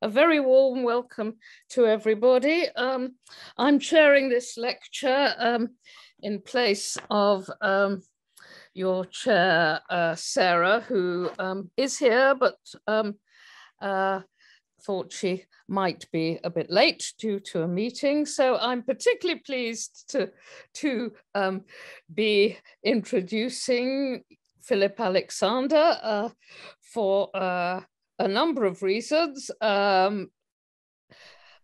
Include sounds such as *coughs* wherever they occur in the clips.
a very warm welcome to everybody. Um, I'm chairing this lecture um, in place of um, your chair, uh, Sarah, who um, is here, but um, uh, thought she might be a bit late due to a meeting. So I'm particularly pleased to, to um, be introducing Philip Alexander uh, for uh, a number of reasons. Um,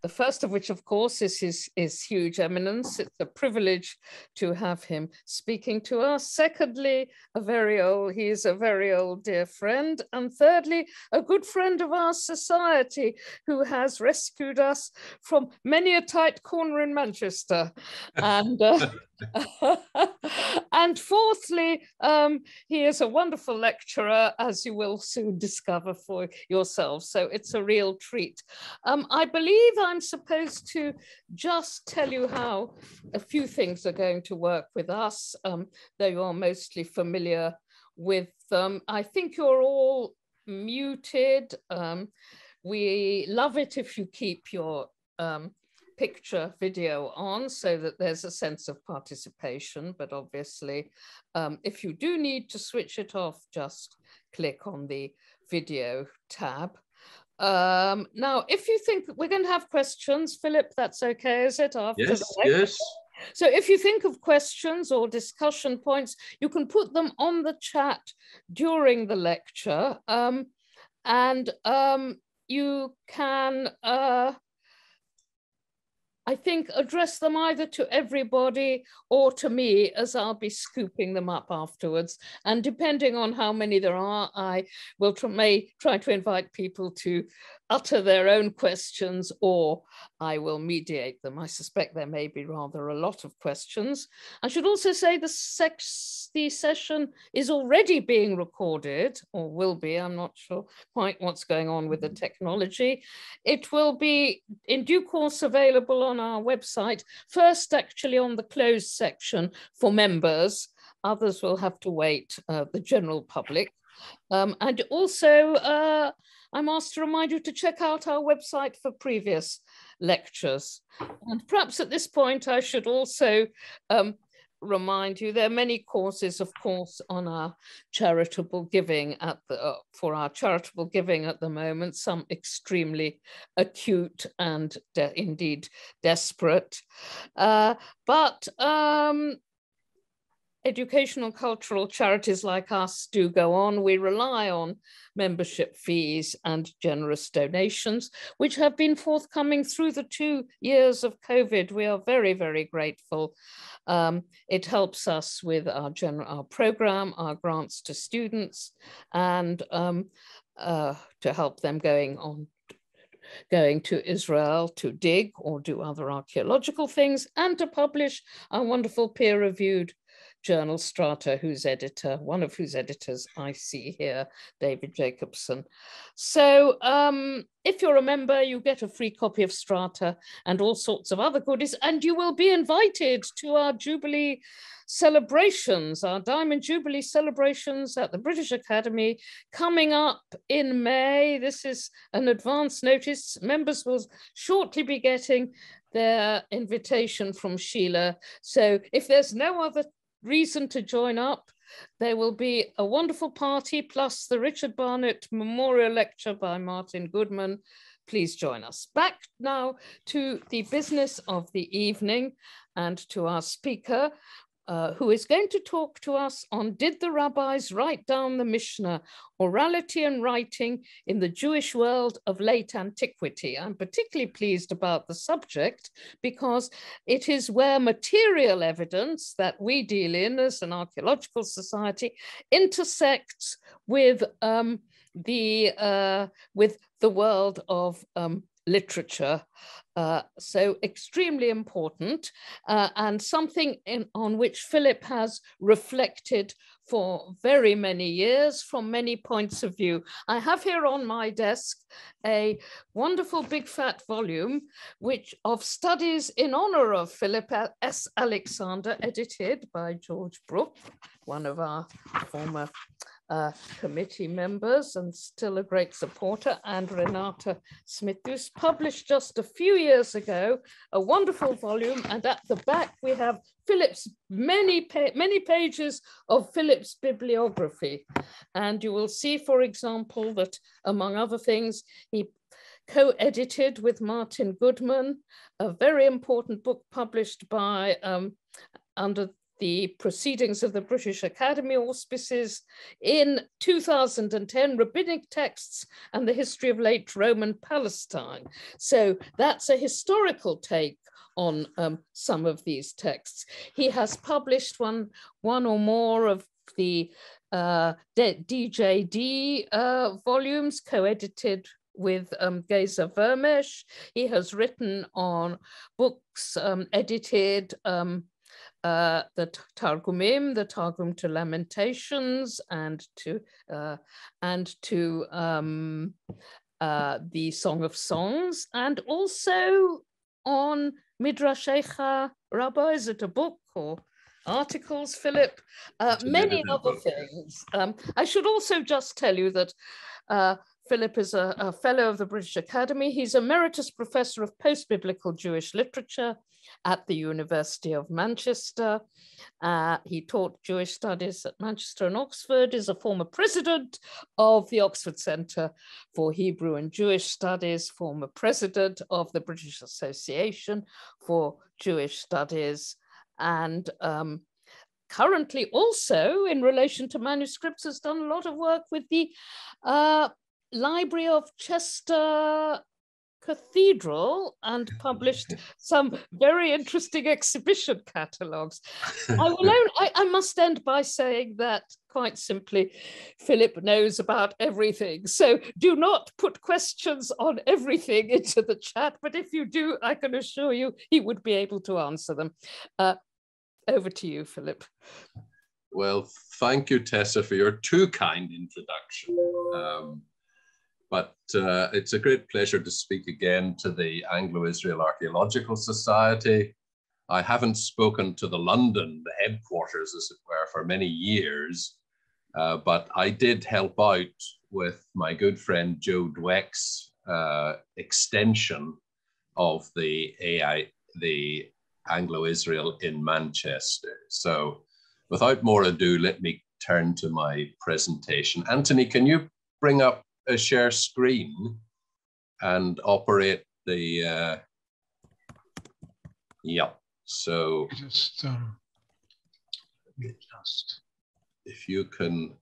the first of which, of course, is his, his huge eminence. It's a privilege to have him speaking to us. Secondly, a very old, he is a very old dear friend. And thirdly, a good friend of our society who has rescued us from many a tight corner in Manchester. *laughs* And uh, *laughs* and fourthly, um, he is a wonderful lecturer, as you will soon discover for yourself. So it's a real treat. Um, I believe I'm supposed to just tell you how a few things are going to work with us, um, though you're mostly familiar with them. I think you're all muted. Um, we love it if you keep your um, picture video on so that there's a sense of participation. But obviously, um, if you do need to switch it off, just click on the video tab. Um, now, if you think we're going to have questions, Philip, that's okay, is it? After yes, yes. So if you think of questions or discussion points, you can put them on the chat during the lecture. Um, and um, you can uh, I think address them either to everybody or to me as I'll be scooping them up afterwards. And depending on how many there are, I will tr may try to invite people to utter their own questions or I will mediate them. I suspect there may be rather a lot of questions. I should also say the, sex, the session is already being recorded or will be, I'm not sure quite what's going on with the technology. It will be in due course available on our website, first actually on the closed section for members, others will have to wait, uh, the general public. Um, and also, uh, I'm asked to remind you to check out our website for previous lectures. And perhaps at this point, I should also um, remind you there are many courses, of course, on our charitable giving at the uh, for our charitable giving at the moment. Some extremely acute and de indeed desperate, uh, but um, educational cultural charities like us do go on. We rely on membership fees and generous donations, which have been forthcoming through the two years of COVID. We are very, very grateful. Um, it helps us with our, general, our program, our grants to students, and um, uh, to help them going on going to Israel to dig or do other archaeological things and to publish our wonderful peer-reviewed journal Strata, whose editor, one of whose editors I see here, David Jacobson. So um, if you're a member, you get a free copy of Strata and all sorts of other goodies, and you will be invited to our Jubilee celebrations, our Diamond Jubilee celebrations at the British Academy coming up in May. This is an advance notice. Members will shortly be getting their invitation from Sheila. So if there's no other reason to join up. There will be a wonderful party plus the Richard Barnett Memorial Lecture by Martin Goodman. Please join us. Back now to the business of the evening and to our speaker, uh, who is going to talk to us on Did the Rabbis Write Down the Mishnah, Orality and Writing in the Jewish World of Late Antiquity. I'm particularly pleased about the subject because it is where material evidence that we deal in as an archaeological society intersects with um, the uh, with the world of um, literature. Uh, so extremely important uh, and something in, on which Philip has reflected for very many years from many points of view. I have here on my desk a wonderful big fat volume which of studies in honor of Philip S. Alexander edited by George Brooke, one of our former uh, committee members and still a great supporter, and Renata Smith, who's published just a few years ago, a wonderful volume. And at the back, we have Philip's many, pa many pages of Philip's bibliography. And you will see, for example, that among other things, he co-edited with Martin Goodman, a very important book published by um, under the Proceedings of the British Academy auspices in 2010, Rabbinic Texts and the History of Late Roman Palestine. So that's a historical take on um, some of these texts. He has published one, one or more of the uh, DJD uh, volumes co-edited with um, Geza Vermes. He has written on books um, edited um, uh, the Targumim, the Targum to Lamentations, and to uh, and to um, uh, the Song of Songs, and also on Midrash Eicha Rabbah. Is it a book or articles, Philip? Uh, many other things. Um, I should also just tell you that. Philip is a, a, fellow of the British Academy. He's emeritus professor of post-biblical Jewish literature at the University of Manchester. Uh, he taught Jewish studies at Manchester and Oxford, is a former president of the Oxford Centre for Hebrew and Jewish Studies, former president of the British Association for Jewish Studies, and um, currently also in relation to manuscripts has done a lot of work with the uh, Library of Chester Cathedral and *laughs* published some very interesting exhibition catalogues. I *laughs* will own, I, I must end by saying that quite simply, Philip knows about everything. So do not put questions on everything *laughs* into the chat, but if you do, I can assure you he would be able to answer them. Uh, over to you, Philip. Well, thank you, Tessa, for your too kind introduction. Um, but uh, it's a great pleasure to speak again to the Anglo-Israel Archaeological Society. I haven't spoken to the London, the headquarters, as it were, for many years, uh, but I did help out with my good friend Joe Dweck's uh, extension of the AI, the Anglo-Israel in Manchester. So without more ado, let me turn to my presentation. Anthony, can you bring up a share screen and operate the, uh, yeah, so. Just, um, just. If you can.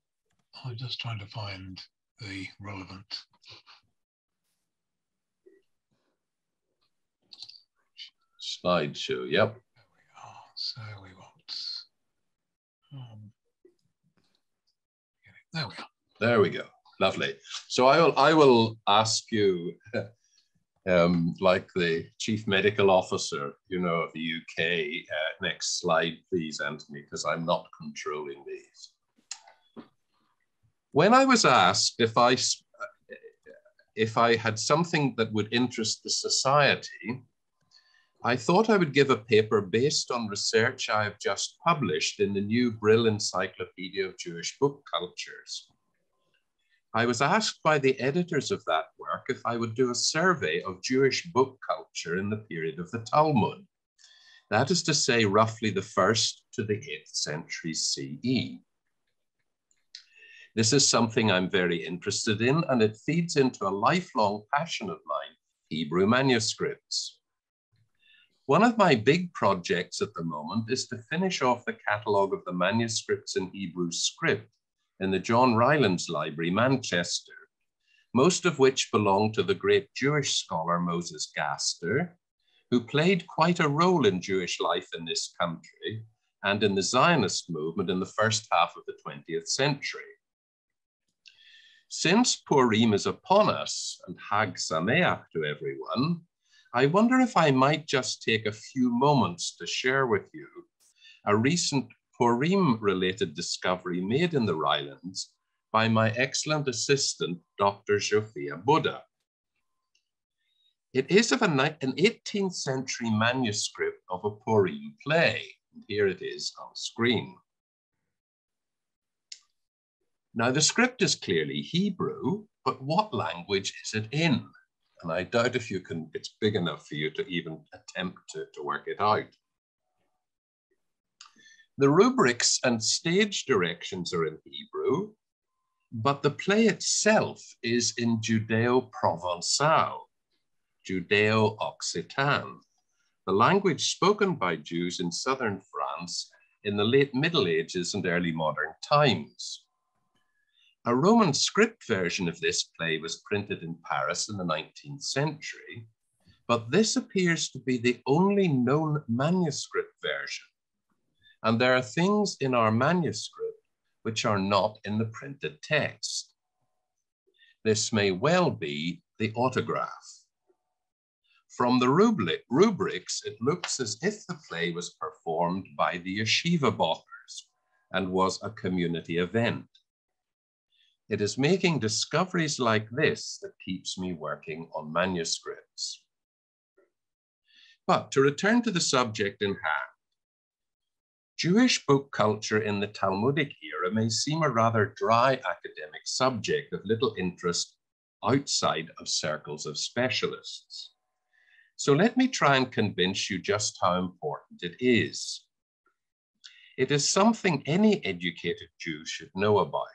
I'm just trying to find the relevant. Slideshow, yep. There we are, so we want, um, there we are. There we go. Lovely. So I will, I will ask you, *laughs* um, like the chief medical officer, you know, of the UK. Uh, next slide, please, Anthony, because I'm not controlling these. When I was asked if I, if I had something that would interest the society, I thought I would give a paper based on research I have just published in the new Brill Encyclopedia of Jewish Book Cultures. I was asked by the editors of that work if I would do a survey of Jewish book culture in the period of the Talmud. That is to say, roughly the first to the 8th century CE. This is something I'm very interested in, and it feeds into a lifelong passion of mine Hebrew manuscripts. One of my big projects at the moment is to finish off the catalogue of the manuscripts in Hebrew script in the John Rylands Library, Manchester, most of which belong to the great Jewish scholar Moses Gaster, who played quite a role in Jewish life in this country and in the Zionist movement in the first half of the 20th century. Since Purim is upon us and Hag Sameach to everyone, I wonder if I might just take a few moments to share with you a recent Purim related discovery made in the Rylands by my excellent assistant, Dr. Zsofia Buda. It is of an 18th century manuscript of a Purim play. Here it is on screen. Now, the script is clearly Hebrew, but what language is it in? And I doubt if you can, it's big enough for you to even attempt to, to work it out. The rubrics and stage directions are in Hebrew, but the play itself is in Judeo Provençal, Judeo Occitan, the language spoken by Jews in southern France in the late Middle Ages and early modern times. A Roman script version of this play was printed in Paris in the 19th century, but this appears to be the only known manuscript version. And there are things in our manuscript which are not in the printed text. This may well be the autograph. From the rubrics, it looks as if the play was performed by the yeshiva bochers and was a community event. It is making discoveries like this that keeps me working on manuscripts. But to return to the subject in hand, Jewish book culture in the Talmudic era may seem a rather dry academic subject of little interest outside of circles of specialists. So let me try and convince you just how important it is. It is something any educated Jew should know about.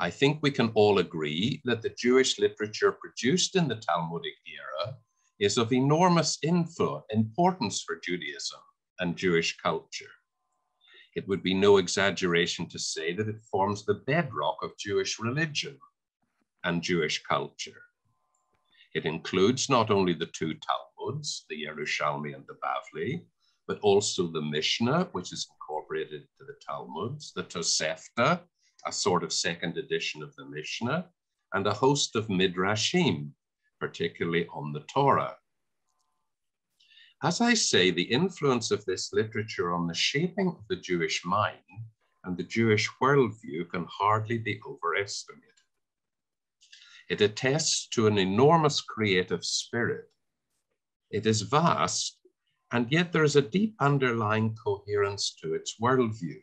I think we can all agree that the Jewish literature produced in the Talmudic era is of enormous influence, importance for Judaism and Jewish culture. It would be no exaggeration to say that it forms the bedrock of Jewish religion and Jewish culture. It includes not only the two Talmuds, the Yerushalmi and the Bavli, but also the Mishnah, which is incorporated to the Talmuds, the Tosefta, a sort of second edition of the Mishnah, and a host of Midrashim, particularly on the Torah. As I say, the influence of this literature on the shaping of the Jewish mind and the Jewish worldview can hardly be overestimated. It attests to an enormous creative spirit. It is vast, and yet there is a deep underlying coherence to its worldview.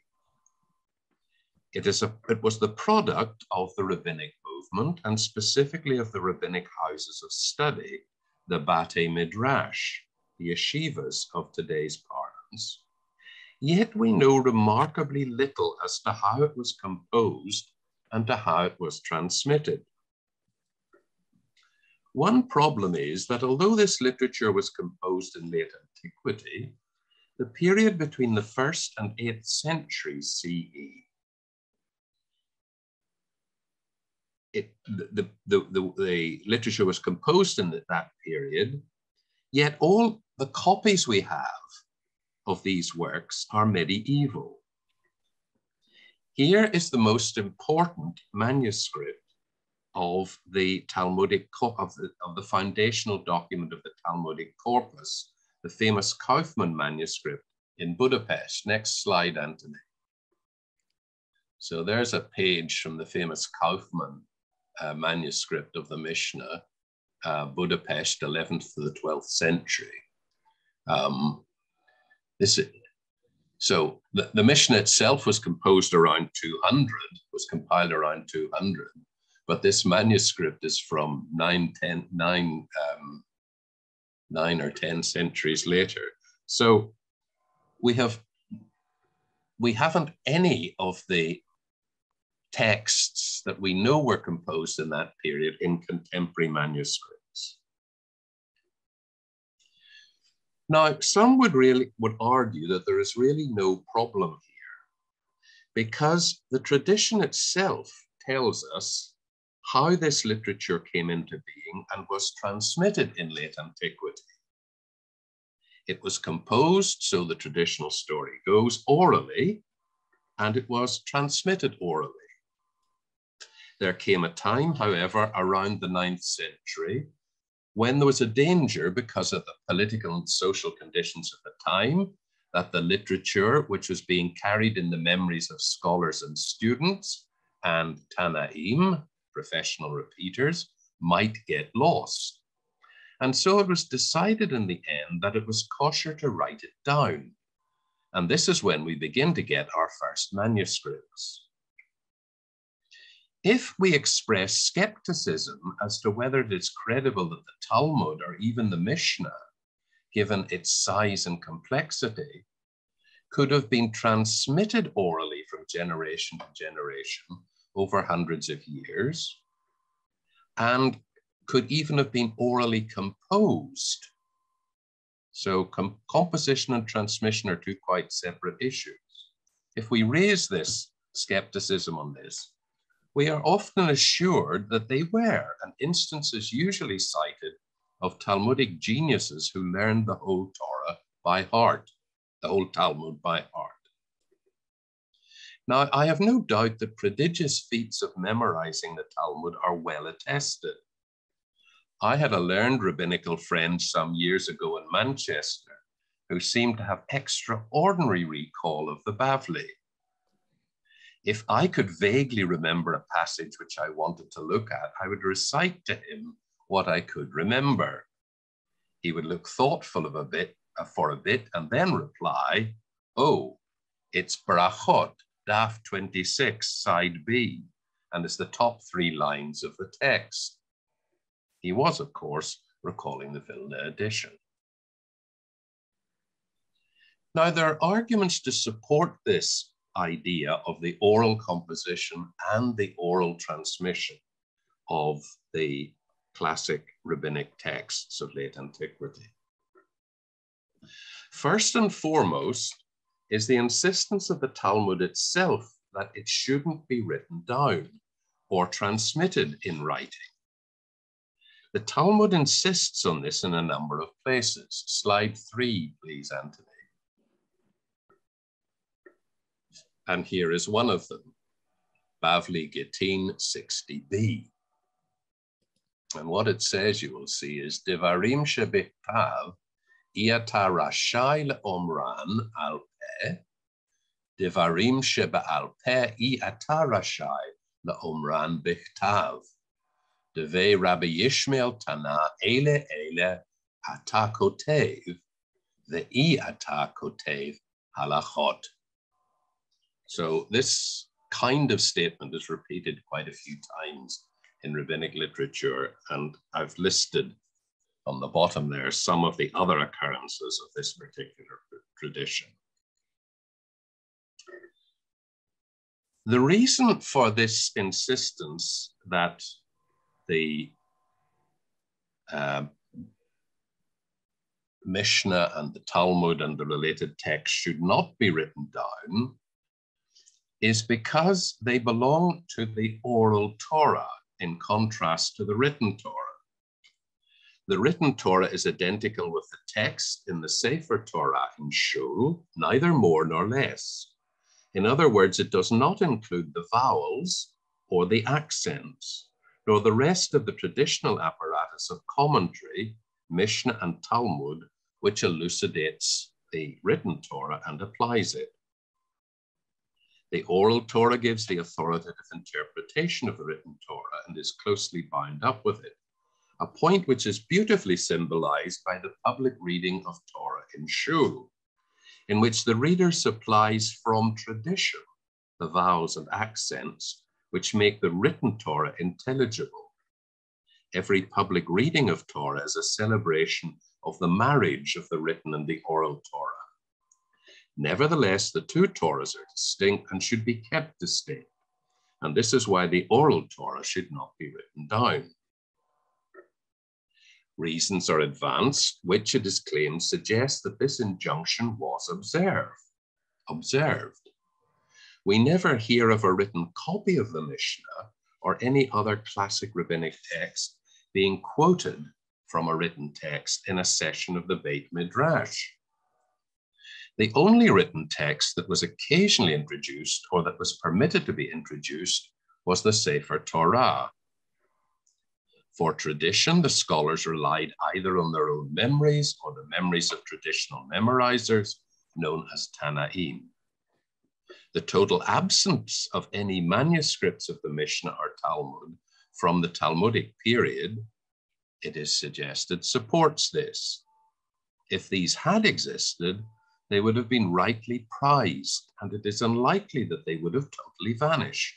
It, is a, it was the product of the rabbinic movement, and specifically of the rabbinic houses of study, the Bate Midrash, the yeshivas of today's parlance. Yet we know remarkably little as to how it was composed and to how it was transmitted. One problem is that although this literature was composed in late antiquity, the period between the first and eighth centuries CE, it, the, the, the, the, literature was composed in that period, yet all the copies we have of these works are medieval. Here is the most important manuscript of the Talmudic, of the, of the foundational document of the Talmudic corpus, the famous Kaufmann manuscript in Budapest. Next slide, Anthony. So there's a page from the famous Kaufmann uh, manuscript of the Mishnah, uh, Budapest, 11th to the 12th century. Um, this, so the, the Mishnah itself was composed around 200, was compiled around 200 but this manuscript is from nine, ten, nine, um, nine or 10 centuries later. So we have, we haven't any of the texts that we know were composed in that period in contemporary manuscripts. Now, some would really would argue that there is really no problem here because the tradition itself tells us how this literature came into being and was transmitted in late antiquity. It was composed, so the traditional story goes, orally, and it was transmitted orally. There came a time, however, around the ninth century, when there was a danger because of the political and social conditions of the time that the literature, which was being carried in the memories of scholars and students, and Tanaim, professional repeaters might get lost. And so it was decided in the end that it was kosher to write it down. And this is when we begin to get our first manuscripts. If we express skepticism as to whether it is credible that the Talmud or even the Mishnah, given its size and complexity, could have been transmitted orally from generation to generation over hundreds of years, and could even have been orally composed. So com composition and transmission are two quite separate issues. If we raise this skepticism on this, we are often assured that they were, and instances usually cited of Talmudic geniuses who learned the whole Torah by heart, the whole Talmud by heart. Now, I have no doubt that prodigious feats of memorizing the Talmud are well attested. I had a learned rabbinical friend some years ago in Manchester who seemed to have extraordinary recall of the Bavli. If I could vaguely remember a passage which I wanted to look at, I would recite to him what I could remember. He would look thoughtful of a bit uh, for a bit and then reply, "Oh, it's brachot, daf 26, side B, and it's the top three lines of the text." He was, of course, recalling the Vilna edition. Now, there are arguments to support this idea of the oral composition and the oral transmission of the classic rabbinic texts of late antiquity. First and foremost is the insistence of the Talmud itself that it shouldn't be written down or transmitted in writing. The Talmud insists on this in a number of places. Slide three, please, Anthony. And here is one of them, Bavli Gittin 60b. And what it says, you will see, is Devarim shebichtav iata rashai leomran al peh, Devarim shebe'al peh iata rashai leomran bichtav. Deve Rabbi Yishmael Tana ele ele ata kotev, the i ata kotev halachot. So this kind of statement is repeated quite a few times in rabbinic literature, and I've listed on the bottom there some of the other occurrences of this particular tradition. The reason for this insistence that the uh, Mishnah and the Talmud and the related texts should not be written down is because they belong to the oral Torah in contrast to the written Torah. The written Torah is identical with the text in the Sefer Torah in Shul, neither more nor less. In other words, it does not include the vowels or the accents, nor the rest of the traditional apparatus of commentary, Mishnah and Talmud, which elucidates the written Torah and applies it. The oral Torah gives the authoritative interpretation of the written Torah and is closely bound up with it, a point which is beautifully symbolized by the public reading of Torah in Shul, in which the reader supplies from tradition the vowels and accents which make the written Torah intelligible. Every public reading of Torah is a celebration of the marriage of the written and the oral Torah. Nevertheless, the two Torahs are distinct and should be kept distinct. And this is why the oral Torah should not be written down. Reasons are advanced, which it is claimed suggest that this injunction was observed. Observed. We never hear of a written copy of the Mishnah or any other classic rabbinic text being quoted from a written text in a session of the Beit Midrash. The only written text that was occasionally introduced or that was permitted to be introduced was the Sefer Torah. For tradition, the scholars relied either on their own memories or the memories of traditional memorizers, known as Tanaim. The total absence of any manuscripts of the Mishnah or Talmud from the Talmudic period, it is suggested, supports this. If these had existed, they would have been rightly prized, and it is unlikely that they would have totally vanished.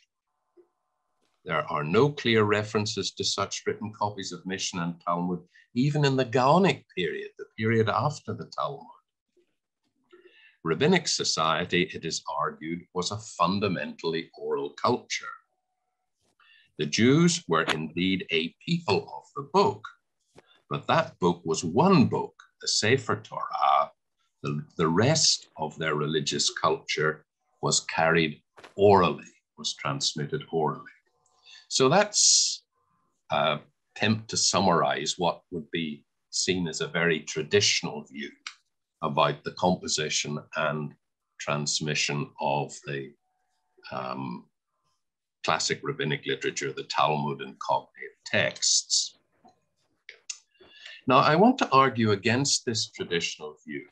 There are no clear references to such written copies of Mishnah and Talmud, even in the Gaonic period, the period after the Talmud. Rabbinic society, it is argued, was a fundamentally oral culture. The Jews were indeed a people of the book, but that book was one book, the Sefer Torah. The, the rest of their religious culture was carried orally, was transmitted orally. So that's a attempt to summarize what would be seen as a very traditional view about the composition and transmission of the um, classic rabbinic literature, the Talmud and cognate texts. Now, I want to argue against this traditional view,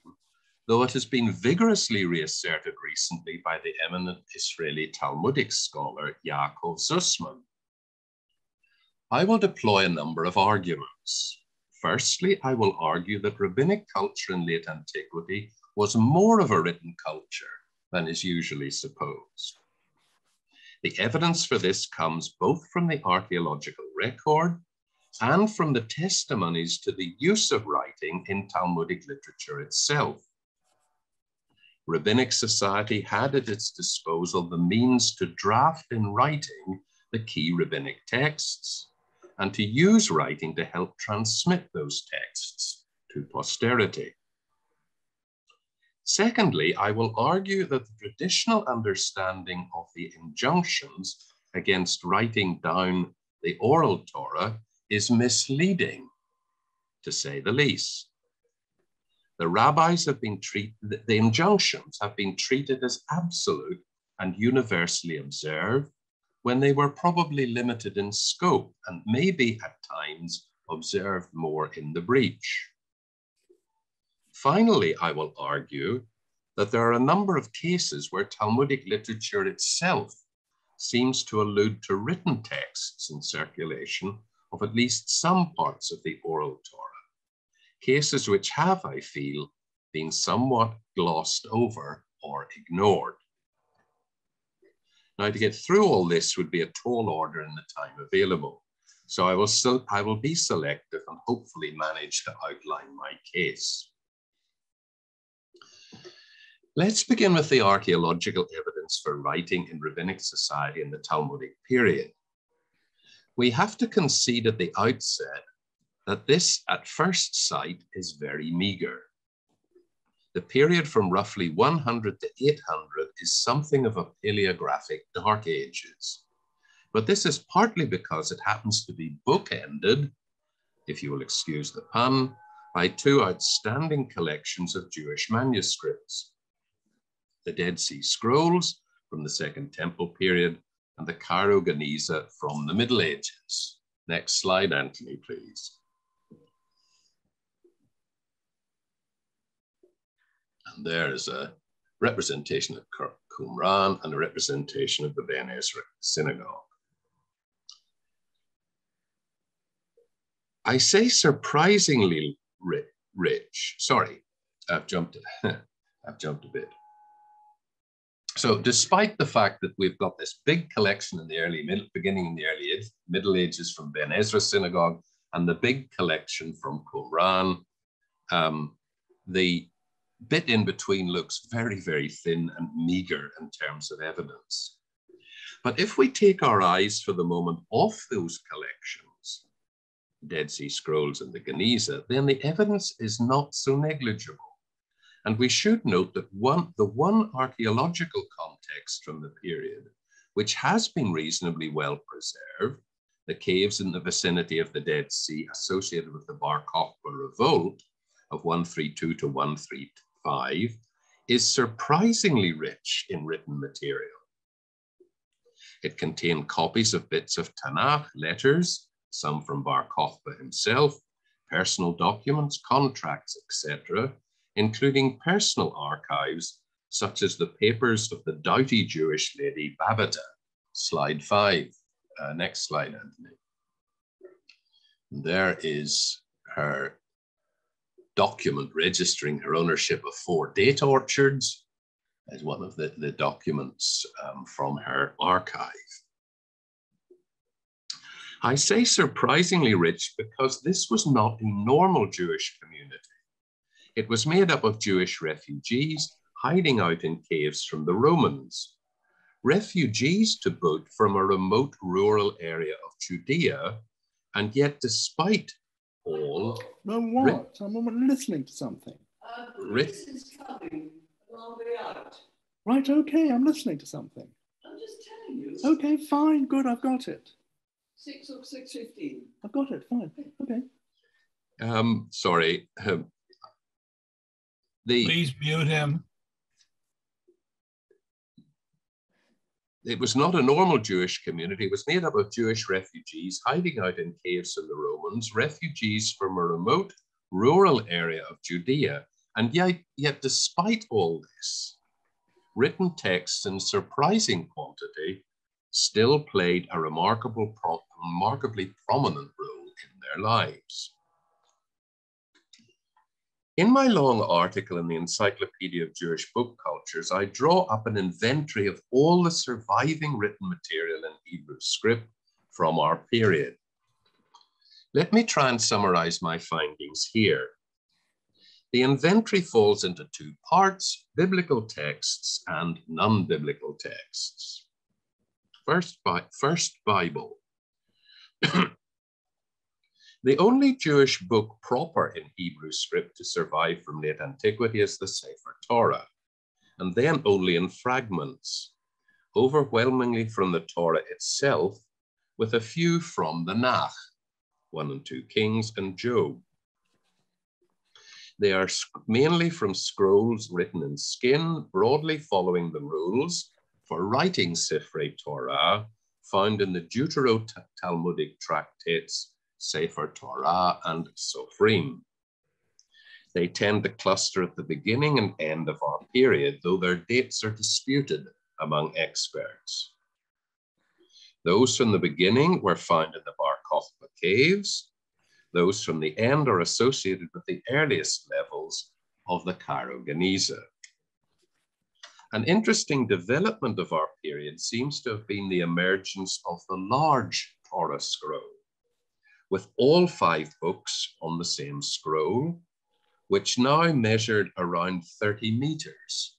though it has been vigorously reasserted recently by the eminent Israeli Talmudic scholar Yaakov Zussman. I will deploy a number of arguments. Firstly, I will argue that rabbinic culture in late antiquity was more of a written culture than is usually supposed. The evidence for this comes both from the archaeological record and from the testimonies to the use of writing in Talmudic literature itself. Rabbinic society had at its disposal the means to draft in writing the key rabbinic texts and to use writing to help transmit those texts to posterity. Secondly, I will argue that the traditional understanding of the injunctions against writing down the oral Torah is misleading, to say the least. The rabbis have been treated, the injunctions have been treated as absolute and universally observed when they were probably limited in scope and maybe at times observed more in the breach. Finally, I will argue that there are a number of cases where Talmudic literature itself seems to allude to written texts in circulation of at least some parts of the oral Torah, cases which have, I feel, been somewhat glossed over or ignored. Now, to get through all this would be a tall order in the time available. So I will, still, I will be selective and hopefully manage to outline my case. Let's begin with the archaeological evidence for writing in rabbinic society in the Talmudic period. We have to concede at the outset that this at first sight is very meager. The period from roughly 100 to 800 is something of a paleographic dark ages. But this is partly because it happens to be bookended, if you will excuse the pun, by two outstanding collections of Jewish manuscripts the Dead Sea Scrolls from the Second Temple period, and the Cairo Geniza from the Middle Ages. Next slide, Anthony, please. There is a representation of Qumran and a representation of the Ben Ezra synagogue. I say surprisingly rich. Sorry, I've jumped. *laughs* I've jumped a bit. So despite the fact that we've got this big collection in the early, middle, beginning in the early Middle Ages from Ben Ezra Synagogue and the big collection from Qumran, um, the bit in between looks very, very thin and meager in terms of evidence. But if we take our eyes for the moment off those collections, Dead Sea Scrolls and the Geniza, then the evidence is not so negligible. And we should note that one, the one archaeological context from the period, which has been reasonably well preserved, the caves in the vicinity of the Dead Sea associated with the Bar Kokhba revolt of 132 to 135, is surprisingly rich in written material. It contained copies of bits of Tanakh, letters, some from Bar Kokhba himself, personal documents, contracts, etc., including personal archives such as the papers of the doughty Jewish lady Babatha. Slide five. Uh, next slide, Anthony. There is her document registering her ownership of four date orchards as one of the, the documents um, from her archive. I say surprisingly rich because this was not a normal Jewish community. It was made up of Jewish refugees hiding out in caves from the Romans. Refugees to boot from a remote rural area of Judea, and yet despite all. No, what? I'm listening to something. Uh, this is coming along the way out. Right, okay, I'm listening to something. I'm just telling you. Okay, fine, good, I've got it. Six or six fifteen. I've got it, fine, okay. Um, sorry. Um, the, Please mute him. It was not a normal Jewish community. It was made up of Jewish refugees hiding out in caves in the Romans, refugees from a remote rural area of Judea. And yet, yet despite all this, written texts in surprising quantity still played a remarkable remarkably prominent role in their lives. In my long article in the Encyclopedia of Jewish Book Cultures, I draw up an inventory of all the surviving written material in Hebrew script from our period. Let me try and summarize my findings here. The inventory falls into two parts, biblical texts and non-biblical texts. First, first Bible. *clears throat* The only Jewish book proper in Hebrew script to survive from late antiquity is the Sefer Torah, and then only in fragments, overwhelmingly from the Torah itself, with a few from the Nach, 1 and 2 Kings, and Job. They are mainly from scrolls written in skin, broadly following the rules for writing Sifrei Torah found in the Deutero-Talmudic tractates Sefer Torah, and Sofrim. They tend to cluster at the beginning and end of our period, though their dates are disputed among experts. Those from the beginning were found in the Bar Kokhba caves. Those from the end are associated with the earliest levels of the Cairo Geniza. An interesting development of our period seems to have been the emergence of the large Torah scroll with all five books on the same scroll, which now measured around 30 meters,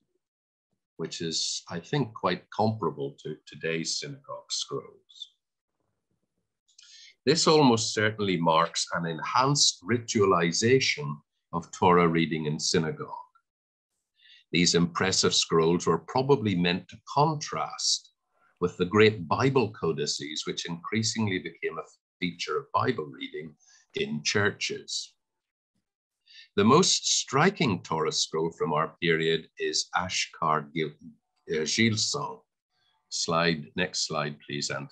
which is, I think, quite comparable to today's synagogue scrolls. This almost certainly marks an enhanced ritualization of Torah reading in synagogue. These impressive scrolls were probably meant to contrast with the great Bible codices, which increasingly became a feature of Bible reading in churches. The most striking Torah scroll from our period is Ashkar Gilson. Slide, next slide, please, Anthony.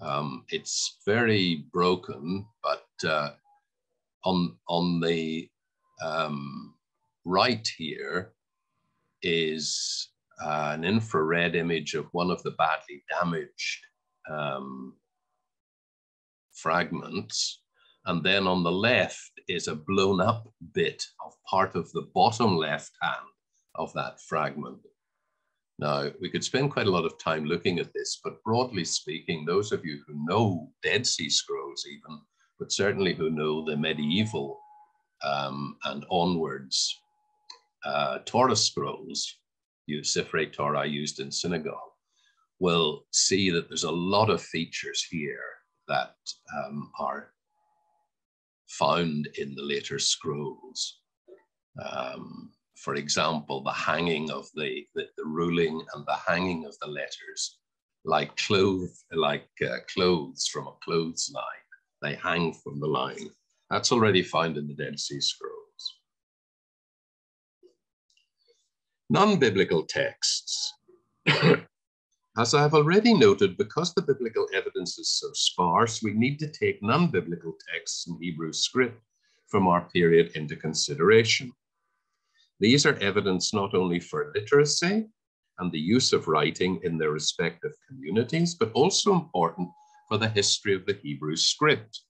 Um, it's very broken, but uh, on, on the um, right here is uh, an infrared image of one of the badly damaged um, fragments. And then on the left is a blown up bit of part of the bottom left hand of that fragment. Now, we could spend quite a lot of time looking at this, but broadly speaking, those of you who know Dead Sea Scrolls even, but certainly who know the medieval um, and onwards uh, Torah scrolls use Sifrei Torah used in synagogue will see that there's a lot of features here that um, are found in the later scrolls. Um, for example, the hanging of the, the, the, ruling and the hanging of the letters, like clothes, like uh, clothes from a clothesline, they hang from the line. That's already found in the Dead Sea Scrolls. Non-biblical texts. *coughs* As I have already noted, because the biblical evidence is so sparse, we need to take non-biblical texts in Hebrew script from our period into consideration. These are evidence not only for literacy and the use of writing in their respective communities, but also important for the history of the Hebrew script.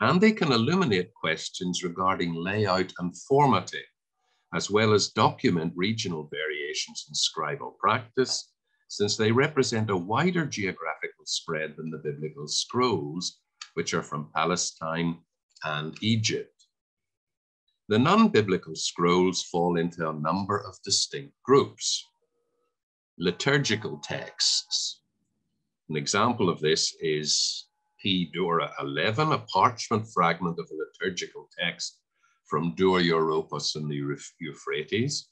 And they can illuminate questions regarding layout and formatting, as well as document regional variations in scribal practice, since they represent a wider geographical spread than the biblical scrolls, which are from Palestine and Egypt. The non-biblical scrolls fall into a number of distinct groups. Liturgical texts. An example of this is P. Dura 11, a parchment fragment of a liturgical text from Dur Europos in the Euphrates,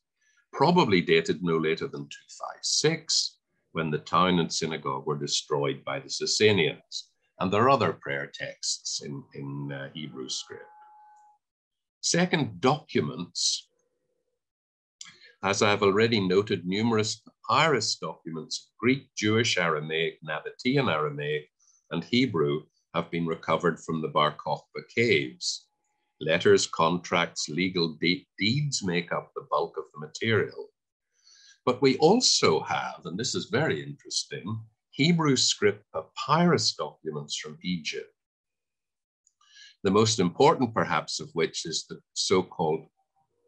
probably dated no later than 256, when the town and synagogue were destroyed by the Sasanians. And there are other prayer texts in, in uh, Hebrew script. Second, documents. As I have already noted, numerous papyrus documents, Greek, Jewish, Aramaic, Nabatean Aramaic, and Hebrew have been recovered from the Bar Kokhba caves. Letters, contracts, legal de deeds make up the bulk of the material. But we also have, and this is very interesting, Hebrew script papyrus documents from Egypt. The most important, perhaps, of which is the so-called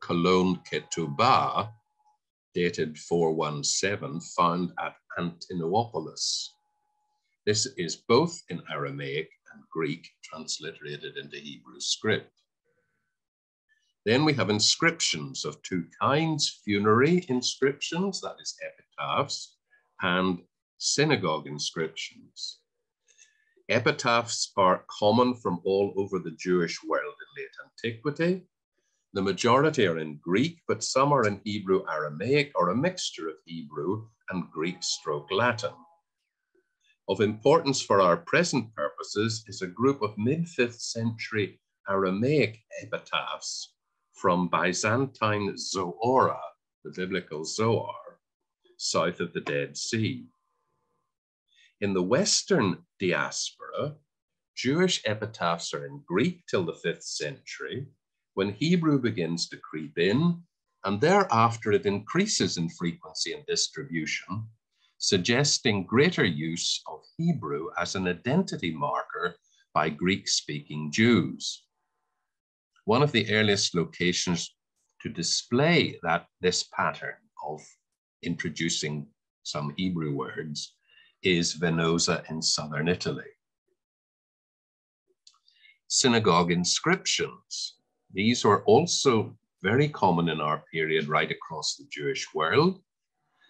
Cologne Ketubah, dated 417, found at Antinopolis. This is both in Aramaic and Greek, transliterated into Hebrew script. Then we have inscriptions of two kinds, funerary inscriptions, that is epitaphs, and synagogue inscriptions. Epitaphs are common from all over the Jewish world in late antiquity. The majority are in Greek, but some are in Hebrew Aramaic or a mixture of Hebrew and Greek stroke Latin. Of importance for our present purposes is a group of mid-5th century Aramaic epitaphs from Byzantine Zoora, the biblical Zoar, south of the Dead Sea. In the Western diaspora, Jewish epitaphs are in Greek till the fifth century, when Hebrew begins to creep in, and thereafter it increases in frequency and distribution, suggesting greater use of Hebrew as an identity marker by Greek speaking Jews one of the earliest locations to display that this pattern of introducing some Hebrew words is Venosa in southern Italy. Synagogue inscriptions. These were also very common in our period right across the Jewish world.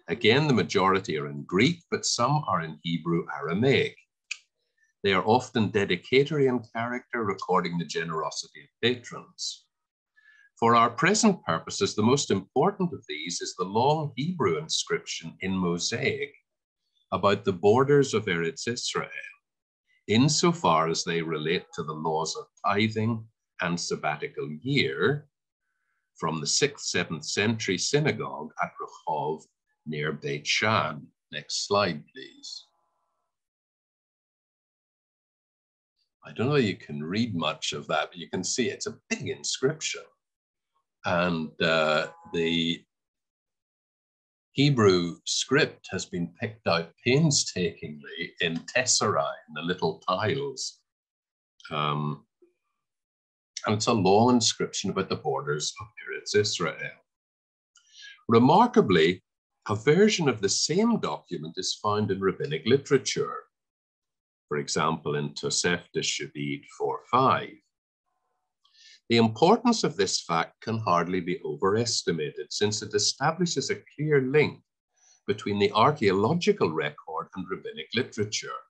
Again, the majority are in Greek, but some are in Hebrew Aramaic. They are often dedicatory in character, recording the generosity of patrons. For our present purposes, the most important of these is the long Hebrew inscription in mosaic about the borders of Eretz Israel, insofar as they relate to the laws of tithing and sabbatical year from the 6th, 7th century synagogue at Rehov near Beit Shan. Next slide, please. I don't know you can read much of that, but you can see it's a big inscription. And uh, the Hebrew script has been picked out painstakingly in tesserae, in the little tiles. Um, and it's a long inscription about the borders of Eretz Israel. Remarkably, a version of the same document is found in rabbinic literature for example, in Tosefta Shevi'it 4.5. The importance of this fact can hardly be overestimated since it establishes a clear link between the archaeological record and rabbinic literature.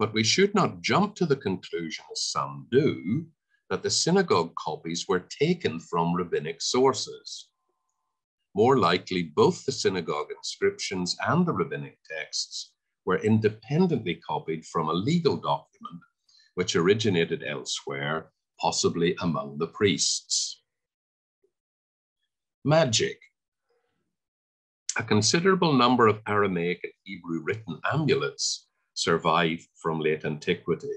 But we should not jump to the conclusion, as some do, that the synagogue copies were taken from rabbinic sources. More likely, both the synagogue inscriptions and the rabbinic texts were independently copied from a legal document which originated elsewhere, possibly among the priests. Magic. A considerable number of Aramaic and Hebrew written amulets survive from late antiquity.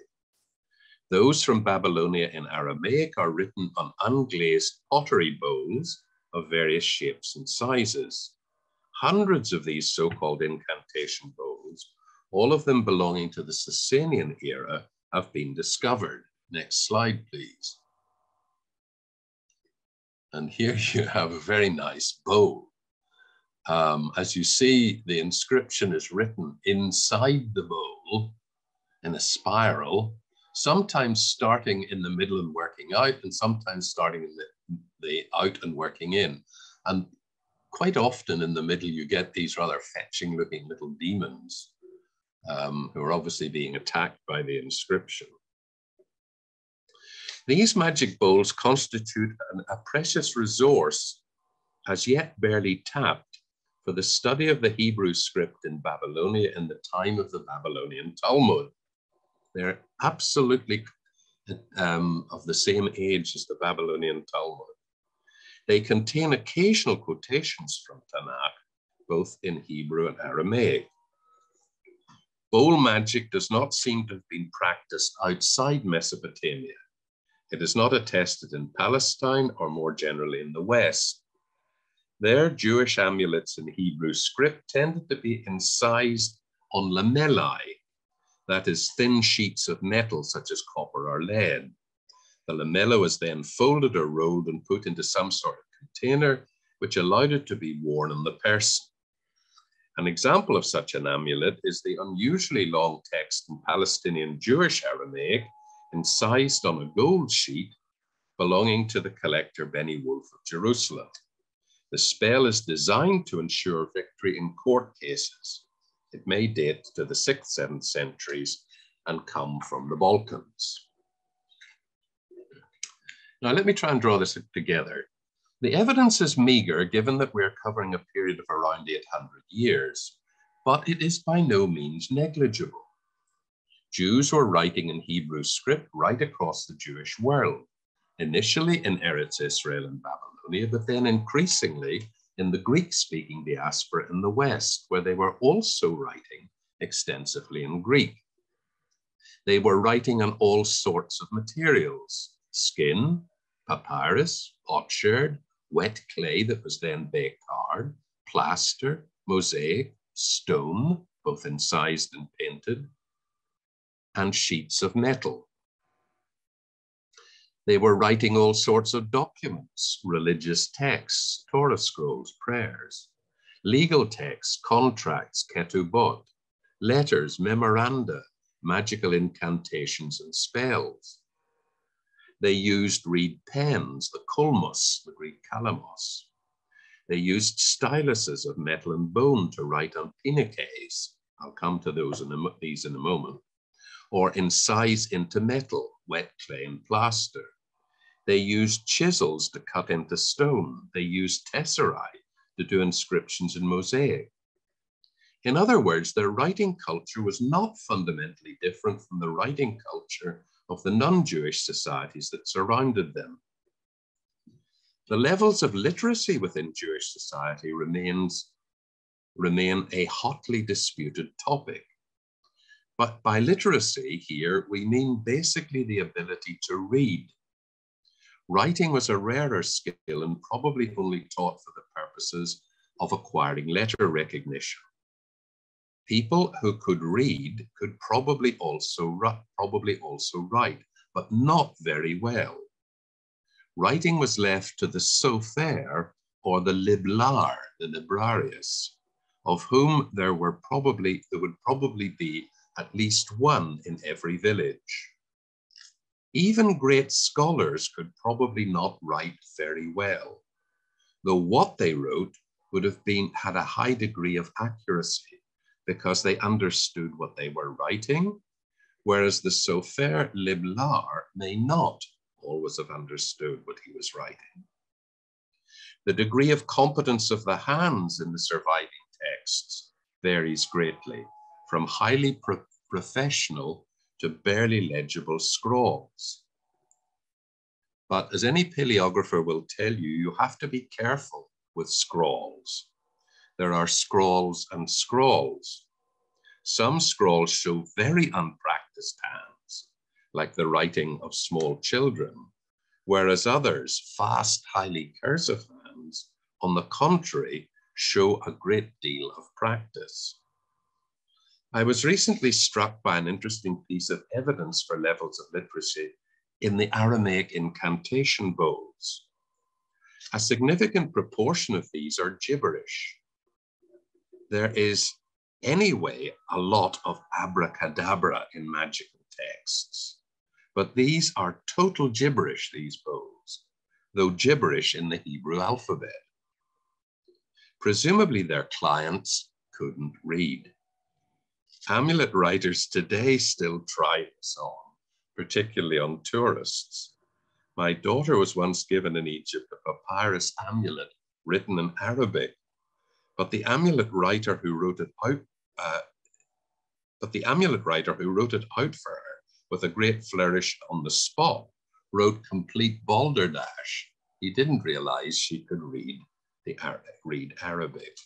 Those from Babylonia in Aramaic are written on unglazed pottery bowls of various shapes and sizes. Hundreds of these so-called incantation bowls all of them belonging to the Sasanian era, have been discovered. Next slide, please. And here *laughs* you have a very nice bowl. Um, as you see, the inscription is written inside the bowl in a spiral, sometimes starting in the middle and working out, and sometimes starting in the, the out and working in. And quite often in the middle, you get these rather fetching looking little demons um, who are obviously being attacked by the inscription. These magic bowls constitute an, a precious resource as yet barely tapped for the study of the Hebrew script in Babylonia in the time of the Babylonian Talmud. They're absolutely um, of the same age as the Babylonian Talmud. They contain occasional quotations from Tanakh, both in Hebrew and Aramaic. Bowl magic does not seem to have been practiced outside Mesopotamia. It is not attested in Palestine or more generally in the West. Their Jewish amulets in Hebrew script tended to be incised on lamellae, that is, thin sheets of metal such as copper or lead. The lamella was then folded or rolled and put into some sort of container, which allowed it to be worn on the person. An example of such an amulet is the unusually long text in Palestinian Jewish Aramaic, incised on a gold sheet belonging to the collector Beni Wolf of Jerusalem. The spell is designed to ensure victory in court cases. It may date to the 6th, 7th centuries and come from the Balkans. Now, let me try and draw this together. The evidence is meager given that we're covering a period of around 800 years, but it is by no means negligible. Jews were writing in Hebrew script right across the Jewish world, initially in Eretz Israel and Babylonia, but then increasingly in the Greek speaking diaspora in the West, where they were also writing extensively in Greek. They were writing on all sorts of materials skin, papyrus, potsherd, wet clay that was then baked hard, plaster, mosaic, stone, both incised and painted, and sheets of metal. They were writing all sorts of documents, religious texts, Torah scrolls, prayers, legal texts, contracts, ketubot, letters, memoranda, magical incantations and spells. They used reed pens, the kulmos, the Greek kalamos. They used styluses of metal and bone to write on pinakes. I'll come to those in a, these in a moment. Or incise into metal, wet clay and plaster. They used chisels to cut into stone. They used tesserae to do inscriptions in mosaic. In other words, their writing culture was not fundamentally different from the writing culture of the non-Jewish societies that surrounded them. The levels of literacy within Jewish society remains, remain a hotly disputed topic. But by literacy here, we mean basically the ability to read. Writing was a rarer skill and probably only taught for the purposes of acquiring letter recognition people who could read could probably also probably also write, but not very well. Writing was left to the sofer or the liblar, the librarius, of whom there were probably there would probably be at least one in every village. Even great scholars could probably not write very well, though what they wrote would have been had a high degree of accuracy because they understood what they were writing, whereas the Sofer Liblar may not always have understood what he was writing. The degree of competence of the hands in the surviving texts varies greatly, from highly pro professional to barely legible scrawls. But as any paleographer will tell you, you have to be careful with scrawls there are scrolls and scrolls. Some scrolls show very unpracticed hands, like the writing of small children, whereas others, fast, highly cursive hands, on the contrary, show a great deal of practice. I was recently struck by an interesting piece of evidence for levels of literacy in the Aramaic incantation bowls. A significant proportion of these are gibberish, there is anyway a lot of abracadabra in magical texts, but these are total gibberish, these bowls, though gibberish in the Hebrew alphabet. Presumably their clients couldn't read. Amulet writers today still try this on, particularly on tourists. My daughter was once given in Egypt a papyrus amulet written in Arabic, but the amulet writer who wrote it out, uh, but the amulet writer who wrote it out for her with a great flourish on the spot wrote complete balderdash. He didn't realize she could read the read Arabic.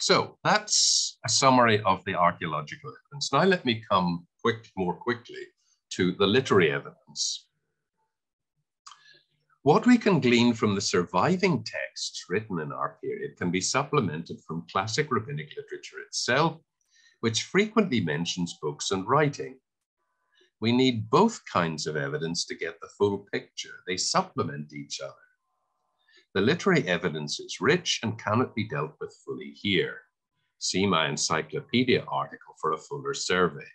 So that's a summary of the archaeological evidence. Now let me come quick, more quickly to the literary evidence. What we can glean from the surviving texts written in our period can be supplemented from classic rabbinic literature itself, which frequently mentions books and writing. We need both kinds of evidence to get the full picture. They supplement each other. The literary evidence is rich and cannot be dealt with fully here. See my encyclopedia article for a fuller survey.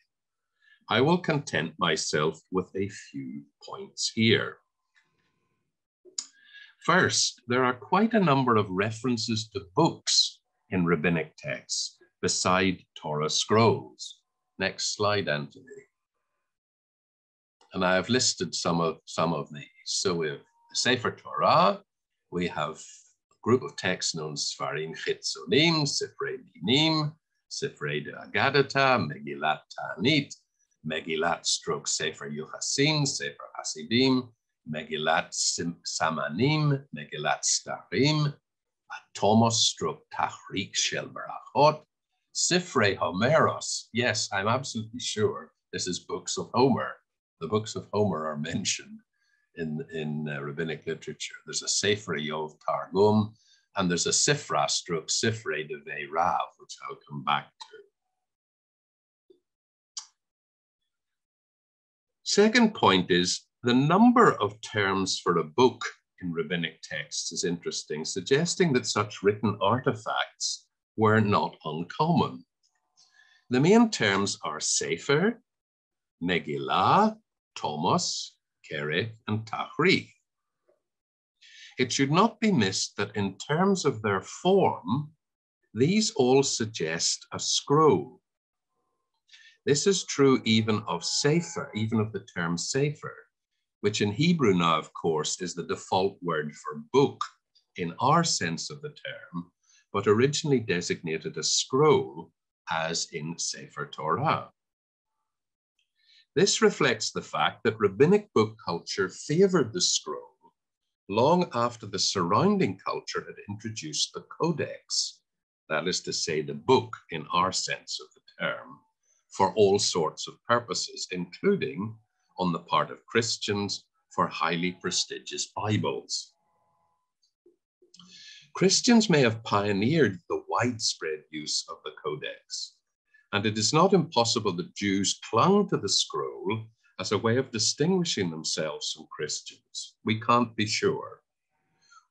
I will content myself with a few points here. First, there are quite a number of references to books in rabbinic texts beside Torah scrolls. Next slide, Anthony. And I have listed some of, some of these. So we have Sefer Torah, we have a group of texts known as Sfarim Chitzonim, Sifrei Dinim, Sifrei de Agadata, Megillat Ta'anit, Megillat stroke Sefer Yochasim, Sefer Hasidim, Megillat Samanim, Megillat Starim, Tomos stroke Tachrik Shel Barachot, Sifrei Homeros. Yes, I'm absolutely sure this is books of Homer. The books of Homer are mentioned in, in uh, rabbinic literature. There's a Sefer Yov Targum, and there's a Sifra stroke Sifre de Rav, which I'll come back to. Second point is the number of terms for a book in rabbinic texts is interesting, suggesting that such written artifacts were not uncommon. The main terms are Sefer, Megillah, Tomos, Kere, and Tahri. It should not be missed that in terms of their form, these all suggest a scroll. This is true even of Sefer, even of the term Sefer, which in Hebrew now, of course, is the default word for book in our sense of the term, but originally designated a scroll as in Sefer Torah. This reflects the fact that rabbinic book culture favored the scroll long after the surrounding culture had introduced the codex, that is to say, the book in our sense of the term, for all sorts of purposes, including on the part of Christians for highly prestigious Bibles. Christians may have pioneered the widespread use of the Codex, and it is not impossible that Jews clung to the scroll as a way of distinguishing themselves from Christians. We can't be sure.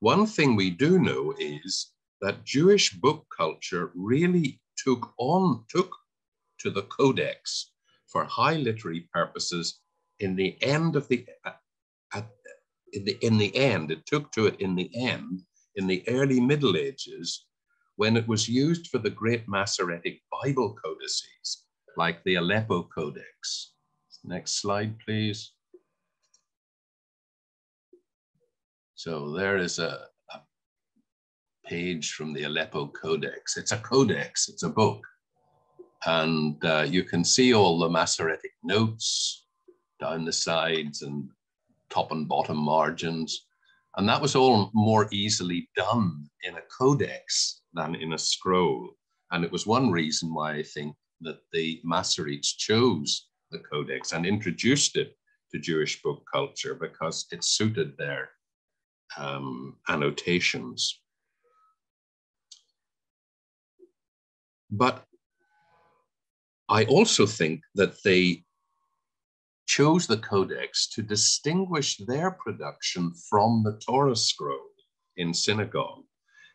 One thing we do know is that Jewish book culture really took on, took to the Codex for high literary purposes in the end of the, at, in the, in the end, it took to it in the end, in the early Middle Ages, when it was used for the great Masoretic Bible codices, like the Aleppo Codex. Next slide, please. So there is a, a page from the Aleppo Codex. It's a codex, it's a book. And uh, you can see all the Masoretic notes down the sides and top and bottom margins. And that was all more easily done in a codex than in a scroll. And it was one reason why I think that the Masoretes chose the codex and introduced it to Jewish book culture because it suited their um, annotations. But I also think that they chose the codex to distinguish their production from the Torah scroll in synagogue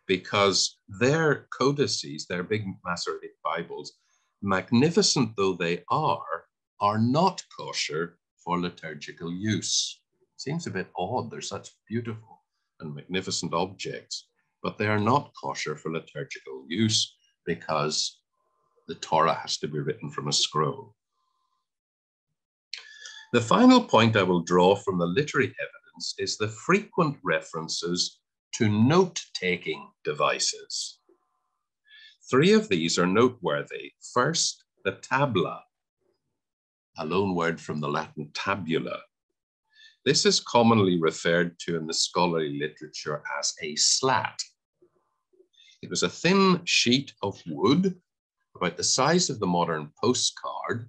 because their codices, their big Masoretic Bibles, magnificent though they are, are not kosher for liturgical use. Seems a bit odd. They're such beautiful and magnificent objects, but they are not kosher for liturgical use because the Torah has to be written from a scroll. The final point I will draw from the literary evidence is the frequent references to note-taking devices. Three of these are noteworthy. First, the tabla, a loan word from the Latin tabula. This is commonly referred to in the scholarly literature as a slat. It was a thin sheet of wood, about the size of the modern postcard,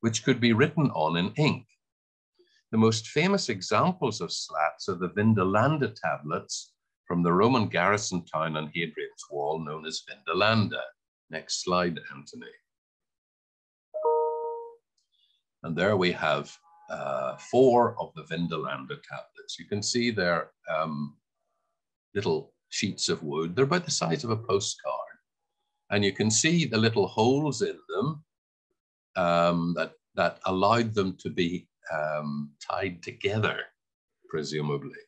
which could be written on in ink. The most famous examples of slats are the Vindolanda tablets from the Roman garrison town on Hadrian's Wall known as Vindolanda. Next slide, Anthony. And there we have uh, four of the Vindolanda tablets. You can see they're um, little sheets of wood. They're about the size of a postcard. And you can see the little holes in them um, that, that allowed them to be um, tied together, presumably.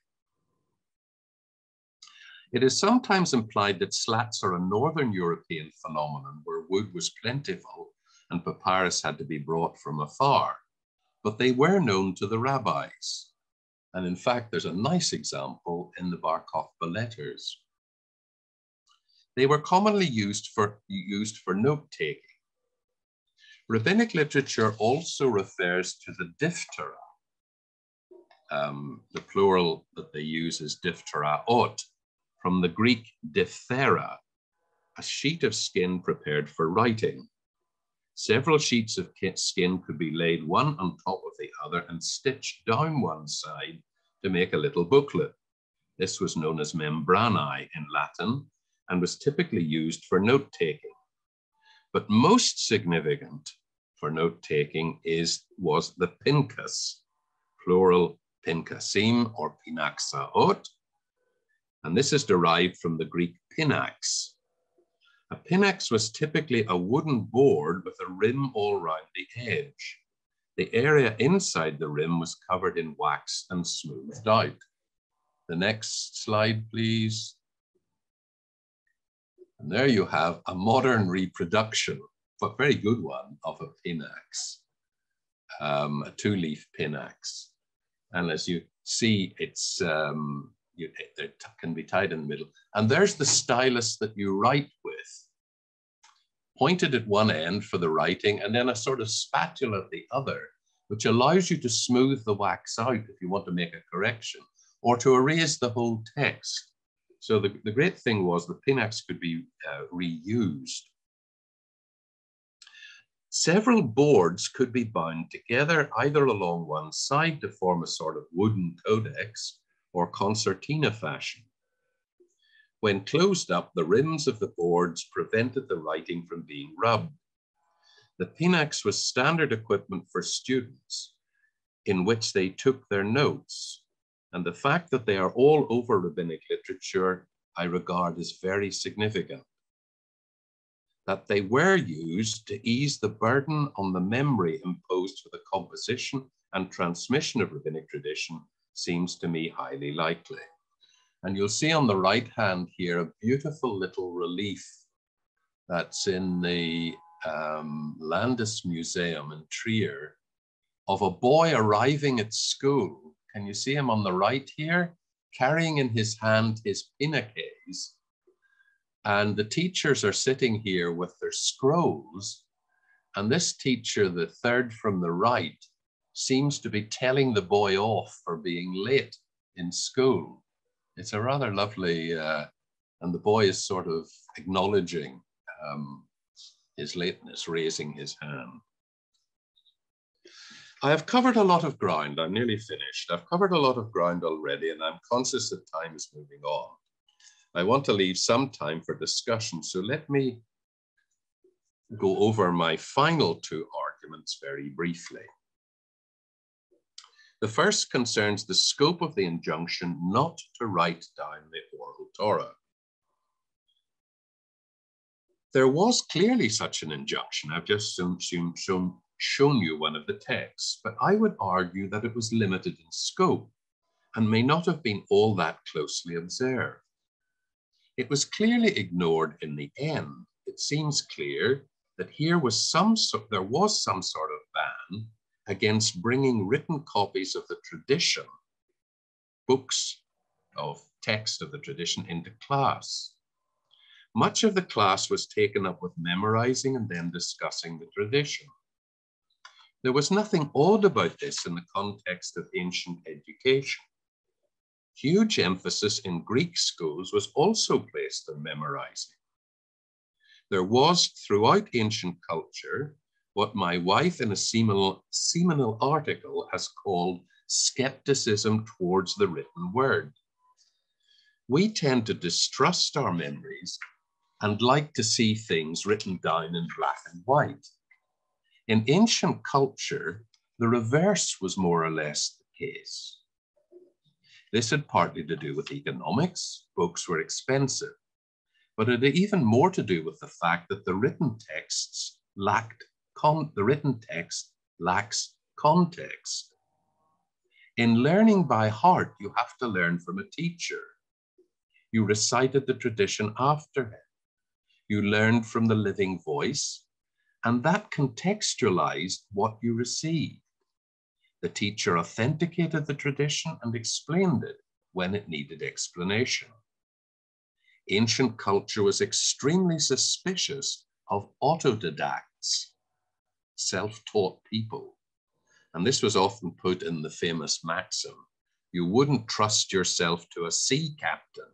It is sometimes implied that slats are a Northern European phenomenon where wood was plentiful and papyrus had to be brought from afar, but they were known to the rabbis. And in fact, there's a nice example in the Bar Kokhba letters. They were commonly used for, used for note-taking. Rabbinic literature also refers to the diphthera. Um, the plural that they use is diphtheraot, from the Greek diphthera, a sheet of skin prepared for writing. Several sheets of skin could be laid one on top of the other and stitched down one side to make a little booklet. This was known as membranae in Latin and was typically used for note taking. But most significant for note taking is was the pincus, plural pincasim or pinaxaot, and this is derived from the Greek pinax. A pinax was typically a wooden board with a rim all round the edge. The area inside the rim was covered in wax and smoothed out. The next slide, please. And there you have a modern reproduction, but very good one, of a pinax, um, a two-leaf pinax. And as you see, it's um, you, they can be tied in the middle. And there's the stylus that you write with, pointed at one end for the writing, and then a sort of spatula at the other, which allows you to smooth the wax out if you want to make a correction, or to erase the whole text. So the, the great thing was the pinax could be uh, reused. Several boards could be bound together either along one side to form a sort of wooden codex, or concertina fashion. When closed up, the rims of the boards prevented the writing from being rubbed. The Pinax was standard equipment for students in which they took their notes. And the fact that they are all over rabbinic literature, I regard as very significant. That they were used to ease the burden on the memory imposed for the composition and transmission of rabbinic tradition seems to me highly likely. And you'll see on the right hand here a beautiful little relief that's in the um, Landesmuseum Museum in Trier of a boy arriving at school. Can you see him on the right here? Carrying in his hand his pinakes. And the teachers are sitting here with their scrolls. And this teacher, the third from the right, seems to be telling the boy off for being late in school. It's a rather lovely, uh, and the boy is sort of acknowledging um, his lateness, raising his hand. I have covered a lot of ground. I'm nearly finished. I've covered a lot of ground already, and I'm conscious that time is moving on. I want to leave some time for discussion, so let me go over my final two arguments very briefly. The first concerns the scope of the injunction not to write down the oral Torah. There was clearly such an injunction. I've just shown, shown, shown you one of the texts, but I would argue that it was limited in scope and may not have been all that closely observed. It was clearly ignored in the end. It seems clear that here was some there was some sort of ban against bringing written copies of the tradition, books of text of the tradition into class. Much of the class was taken up with memorizing and then discussing the tradition. There was nothing odd about this in the context of ancient education. Huge emphasis in Greek schools was also placed on memorizing. There was throughout ancient culture what my wife in a seminal, seminal article has called skepticism towards the written word. We tend to distrust our memories and like to see things written down in black and white. In ancient culture, the reverse was more or less the case. This had partly to do with economics, books were expensive, but it had even more to do with the fact that the written texts lacked the written text lacks context. In learning by heart, you have to learn from a teacher. You recited the tradition after him. You learned from the living voice, and that contextualized what you received. The teacher authenticated the tradition and explained it when it needed explanation. Ancient culture was extremely suspicious of autodidacts self taught people. And this was often put in the famous maxim you wouldn't trust yourself to a sea captain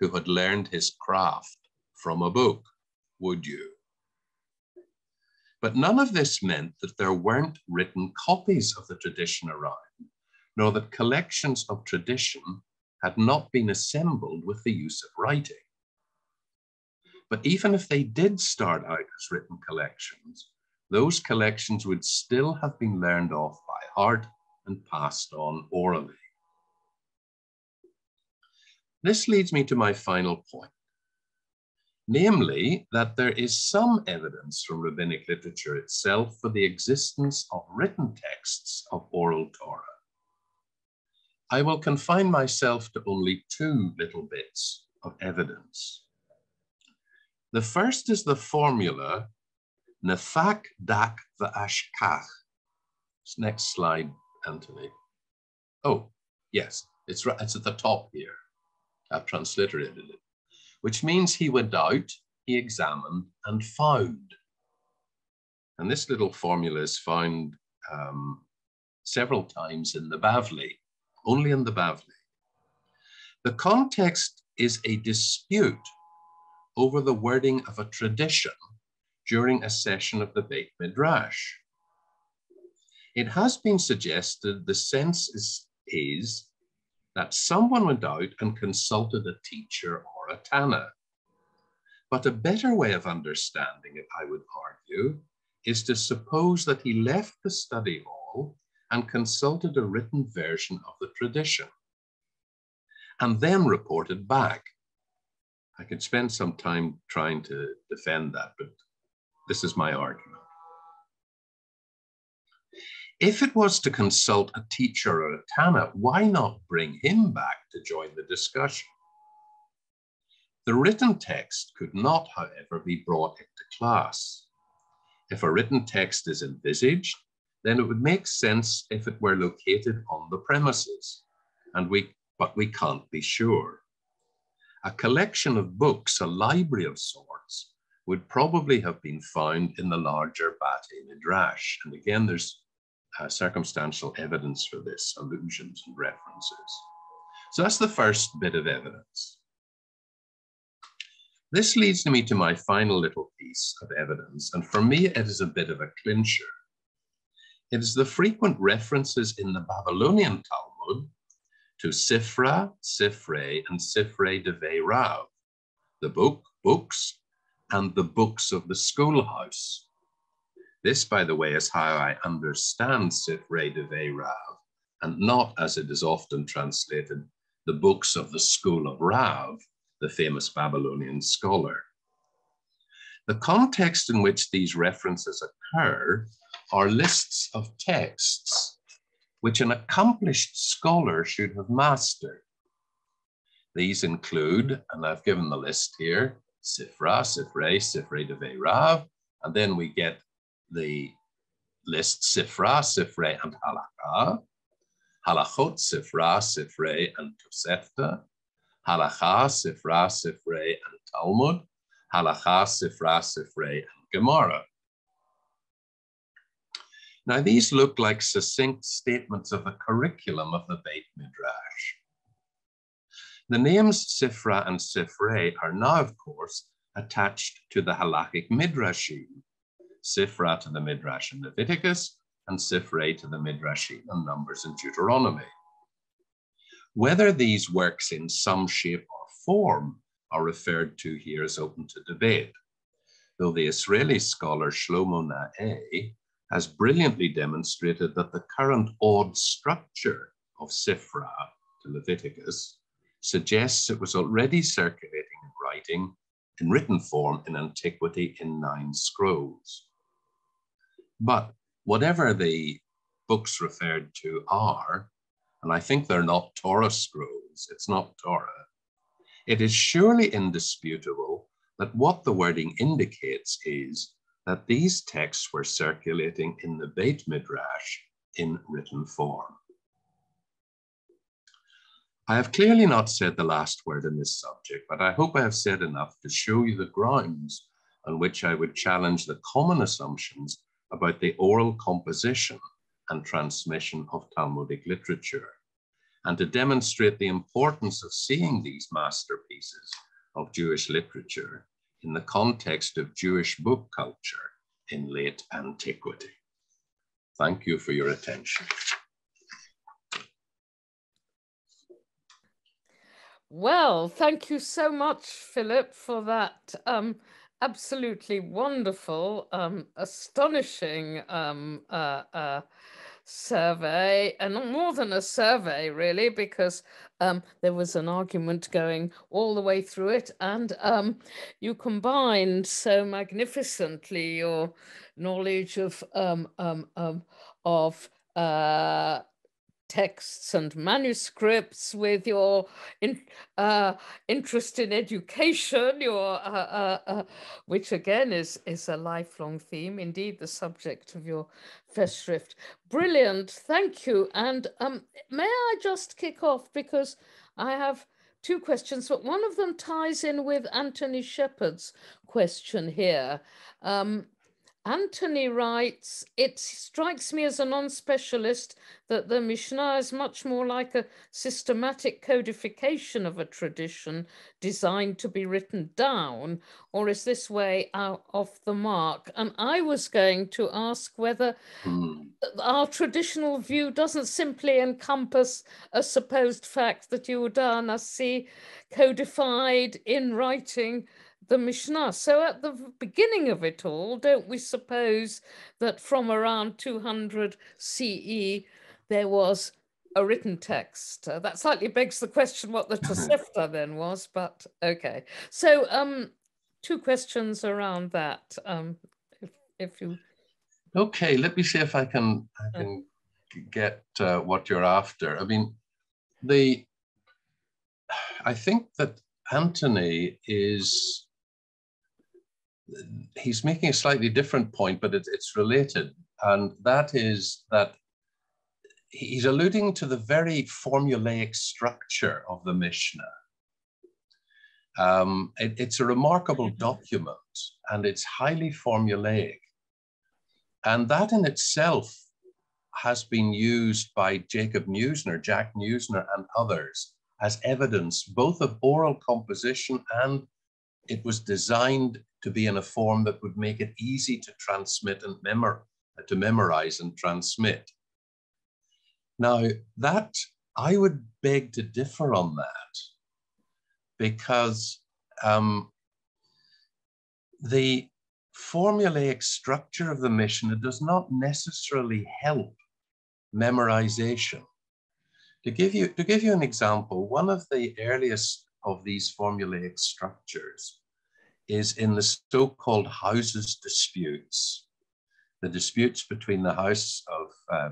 who had learned his craft from a book, would you? But none of this meant that there weren't written copies of the tradition around, nor that collections of tradition had not been assembled with the use of writing. But even if they did start out as written collections, those collections would still have been learned off by heart and passed on orally. This leads me to my final point, namely that there is some evidence from rabbinic literature itself for the existence of written texts of oral Torah. I will confine myself to only two little bits of evidence. The first is the formula Nefak dak v'ashkach. Next slide, Anthony. Oh, yes, it's, right, it's at the top here. I've transliterated it, which means he went out, he examined, and found. And this little formula is found um, several times in the Bavli, only in the Bavli. The context is a dispute over the wording of a tradition during a session of the Beit Midrash. It has been suggested the sense is, is that someone went out and consulted a teacher a Tanna. But a better way of understanding it, I would argue, is to suppose that he left the study hall and consulted a written version of the tradition and then reported back. I could spend some time trying to defend that, but this is my argument. If it was to consult a teacher or a Tanna, why not bring him back to join the discussion? The written text could not, however, be brought into class. If a written text is envisaged, then it would make sense if it were located on the premises, and we, but we can't be sure. A collection of books, a library of sorts, would probably have been found in the larger Bate Midrash. And again, there's uh, circumstantial evidence for this, allusions and references. So that's the first bit of evidence. This leads me to my final little piece of evidence, and for me, it is a bit of a clincher. It is the frequent references in the Babylonian Talmud to Sifra, Sifre, and Sifre Devei Rav, the book, books, and the books of the schoolhouse. This, by the way, is how I understand Sifrei de Rav, and not as it is often translated, the books of the school of Rav, the famous Babylonian scholar. The context in which these references occur are lists of texts which an accomplished scholar should have mastered. These include, and I've given the list here, Sifra, Sifrei, Sifrei de Rav, and then we get the list Sifra, Sifrei, and Halakha, Halachot, Sifra, Sifrei, and Tosefta, Halacha, Sifra, Sifrei, and Talmud, Halacha, Sifra, Sifrei, and Gemara. Now, these look like succinct statements of the curriculum of the Beit Midrash. The names Sifra and Sifrei are now, of course, attached to the halachic Midrashim, Sifra to the Midrash in Leviticus, and Sifrei to the Midrashim and Numbers in Deuteronomy. Whether these works in some shape or form are referred to here is open to debate, though the Israeli scholar Shlomo Na'eh has brilliantly demonstrated that the current odd structure of Sifra to Leviticus suggests it was already circulating in writing in written form in antiquity in nine scrolls. But whatever the books referred to are, and I think they're not Torah scrolls, it's not Torah, it is surely indisputable that what the wording indicates is that these texts were circulating in the Beit Midrash in written form. I have clearly not said the last word in this subject, but I hope I have said enough to show you the grounds on which I would challenge the common assumptions about the oral composition and transmission of Talmudic literature, and to demonstrate the importance of seeing these masterpieces of Jewish literature in the context of Jewish book culture in late antiquity. Thank you for your attention. Well, thank you so much, Philip, for that um, absolutely wonderful, um, astonishing um, uh, uh, survey, and more than a survey, really, because um, there was an argument going all the way through it, and um, you combined so magnificently your knowledge of um, um, um of uh, texts and manuscripts, with your in, uh, interest in education, your uh, uh, uh, which again is is a lifelong theme, indeed the subject of your first Festschrift. Brilliant, thank you. And um, may I just kick off because I have two questions, but one of them ties in with Anthony Shepard's question here. Um, Anthony writes, it strikes me as a non-specialist that the Mishnah is much more like a systematic codification of a tradition designed to be written down, or is this way out of the mark? And I was going to ask whether mm. our traditional view doesn't simply encompass a supposed fact that Yehuda Nasi codified in writing the Mishnah. So at the beginning of it all, don't we suppose that from around 200 CE there was a written text? Uh, that slightly begs the question what the *laughs* Tosefta then was, but okay. So um, two questions around that, um, if, if you. Okay, let me see if I can I uh. can get uh, what you're after. I mean, the I think that Anthony is he's making a slightly different point, but it, it's related. And that is that he's alluding to the very formulaic structure of the Mishnah. Um, it, it's a remarkable mm-hmm. document and it's highly formulaic. And that in itself has been used by Jacob Neusner, Jack Neusner, and others as evidence both of oral composition and it was designed to be in a form that would make it easy to transmit and memor to memorize and transmit. Now, that I would beg to differ on that because um, the formulaic structure of the Mishnah does not necessarily help memorization. To give you, to give you an example, one of the earliest of these formulaic structures is in the so-called houses disputes, the disputes between the house of uh,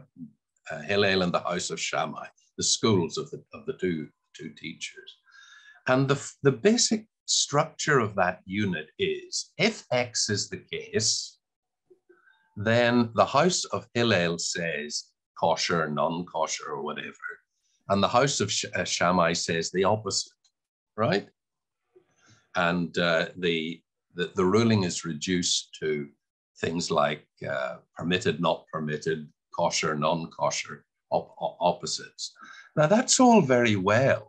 uh, Hillel and the house of Shammai, the schools of the, of the two, two teachers. And the, the basic structure of that unit is if X is the case, then the house of Hillel says kosher, non kosher, or whatever. And the house of uh, Shammai says the opposite, right? And uh, the, the, the, ruling is reduced to things like uh, permitted, not permitted, kosher, non kosher, op- opposites. Now, that's all very well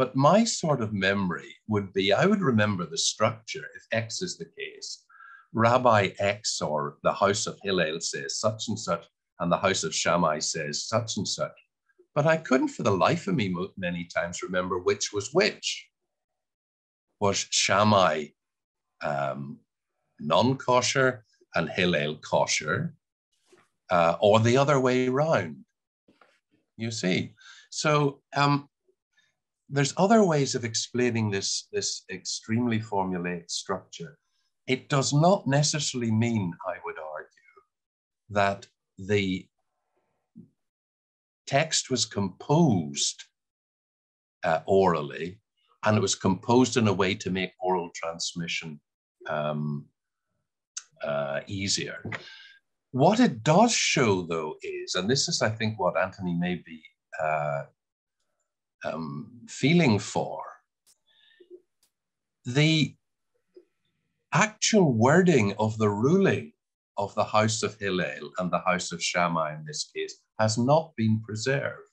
but my sort of memory would be I would remember the structure if X is the case. Rabbi X or the house of Hillel says such and such, and the house of Shammai says such and such. But I couldn't for the life of me many times remember which was which. Was Shammai um, non kosher and Hillel kosher, uh, or the other way around? You see. So um, there's other ways of explaining this, this extremely formulaic structure. It does not necessarily mean, I would argue, that the text was composed uh, orally and it was composed in a way to make oral transmission um, uh, easier. What it does show, though, is, and this is, I think, what Anthony may be uh, um, feeling for, the actual wording of the ruling of the house of Hillel and the house of Shammai in this case has not been preserved.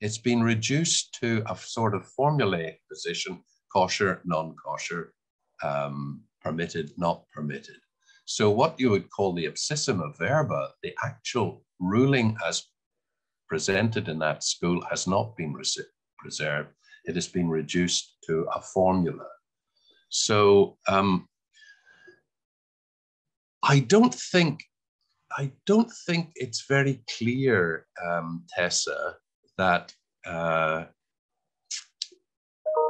It's been reduced to a sort of formulaic position kosher, non kosher, um, permitted, not permitted. So, what you would call the ipsissima verba, the actual ruling as presented in that school has not been preserved. It has been reduced to a formula. So um, I don't think I don't think it's very clear, um, Tessa, that uh,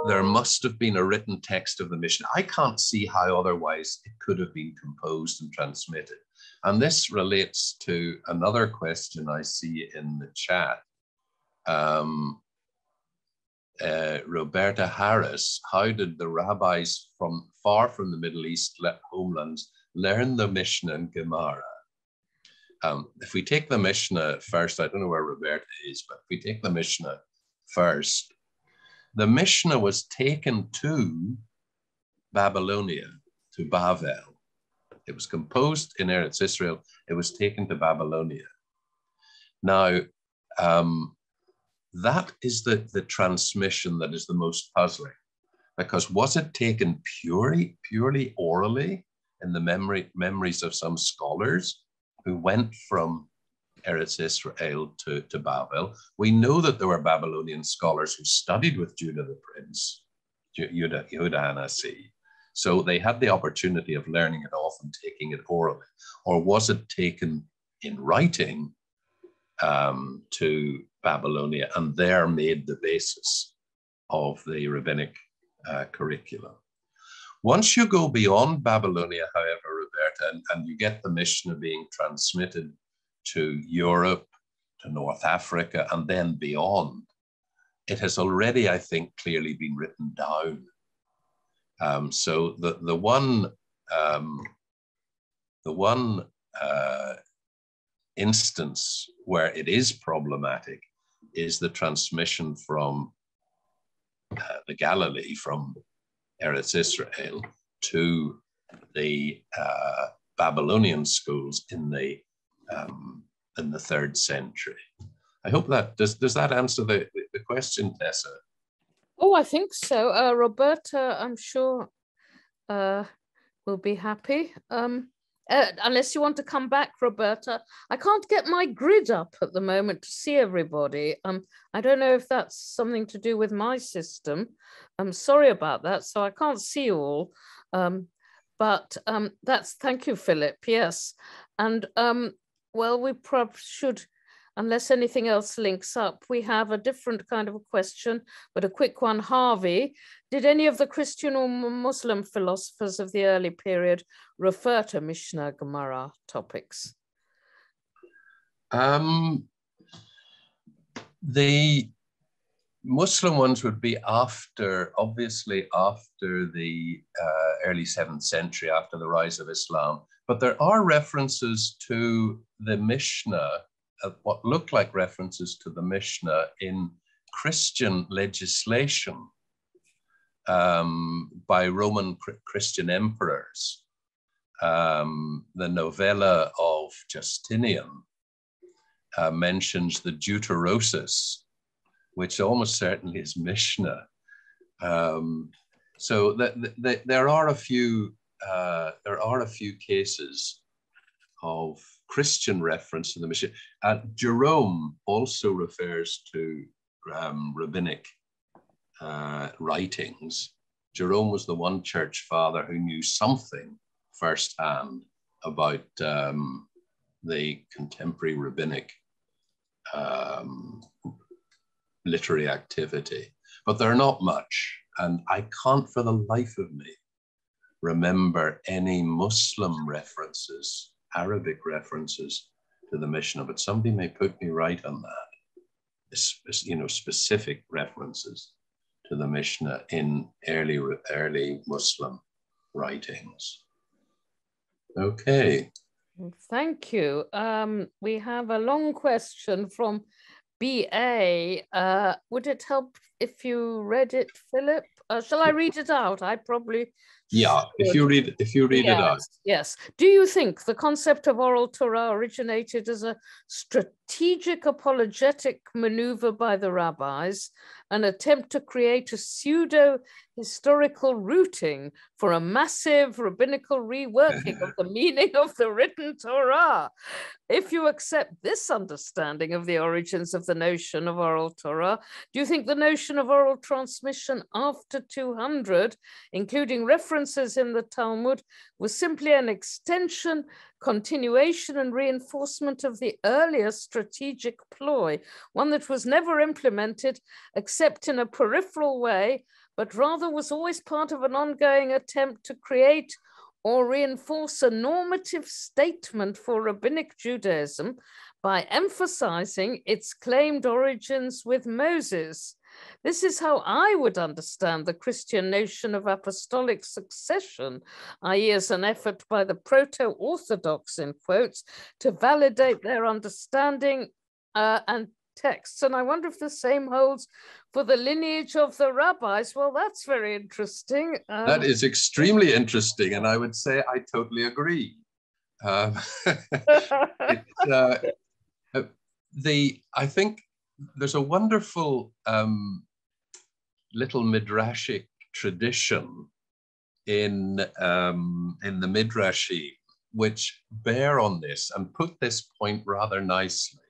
there must have been a written text of the Mishnah. I can't see how otherwise it could have been composed and transmitted. And this relates to another question I see in the chat. Um, uh, Roberta Harris, how did the rabbis from far from the Middle East homelands learn the Mishnah and Gemara? Um, if we take the Mishnah first, I don't know where Roberta is, but if we take the Mishnah first, the Mishnah was taken to Babylonia, to Bavel. It was composed in Eretz Israel. It was taken to Babylonia. Now, um, that is the, the transmission that is the most puzzling. Because was it taken purely, purely orally in the memory, memories of some scholars who went from Eretz Israel to, to Babel? We know that there were Babylonian scholars who studied with Judah the Prince, Judah, Hanasi. So they had the opportunity of learning it off and taking it orally. Or was it taken in writing um, to Babylonia and there made the basis of the rabbinic uh, curriculum? Once you go beyond Babylonia, however, Roberta, and, and you get the Mishnah being transmitted to Europe, to North Africa, and then beyond, it has already, I think, clearly been written down. Um, so the the one um, the one uh, instance where it is problematic is the transmission from uh, the Galilee, from Eretz Israel, to the uh, Babylonian schools in the um, in the third century. I hope that does does that answer the, the question, Tessa? Oh, I think so. Uh, Roberta, I'm sure, uh, will be happy. Um, uh, unless you want to come back, Roberta. I can't get my grid up at the moment to see everybody. Um, I don't know if that's something to do with my system. I'm sorry about that. So I can't see all. Um, but um, that's, thank you, Philip. Yes. And um, well, we probably should unless anything else links up, we have a different kind of a question, but a quick one. Harvey, did any of the Christian or Muslim philosophers of the early period refer to Mishnah Gemara topics? Um, the Muslim ones would be after, obviously, after the uh, early seventh century, after the rise of Islam. But there are references to the Mishnah, what looked like references to the Mishnah in Christian legislation um, by Roman Christian emperors. Um, the novella of Justinian uh, mentions the Deuterosis, which almost certainly is Mishnah. Um, so th- th- there are a few uh, there are a few cases of Christian reference to the Mishnah. Uh, Jerome also refers to um, rabbinic uh, writings. Jerome was the one church father who knew something firsthand about um, the contemporary rabbinic um, literary activity, but they're not much. And I can't for the life of me remember any Muslim references, Arabic references to the Mishnah, but somebody may put me right on that. It's, you know, specific references to the Mishnah in early, early Muslim writings. Okay. Thank you. Um, we have a long question from BA. Uh, would it help if you read it, Philip? Uh, shall I read it out? I probably yeah, if you read if you read yes, it out. Yes. Do you think the concept of oral Torah originated as a strategic apologetic maneuver by the rabbis, an attempt to create a pseudo historical routing for a massive rabbinical reworking of *laughs* the meaning of the written Torah? If you accept this understanding of the origins of the notion of oral Torah, do you think the notion of oral transmission after 200, including references in the Talmud, was simply an extension, continuation, and reinforcement of the earlier strategic ploy, one that was never implemented except in a peripheral way, but rather was always part of an ongoing attempt to create or reinforce a normative statement for rabbinic Judaism by emphasizing its claimed origins with Moses. This is how I would understand the Christian notion of apostolic succession, i.e., as an effort by the proto Orthodox, in quotes, to validate their understanding uh, and texts. And I wonder if the same holds for the lineage of the rabbis. Well, that's very interesting. Um, that is extremely interesting. And I would say I totally agree. Um, *laughs* it, uh, uh, the, I think there's a wonderful um, little midrashic tradition in, um, in the Midrashim, which bear on this and put this point rather nicely.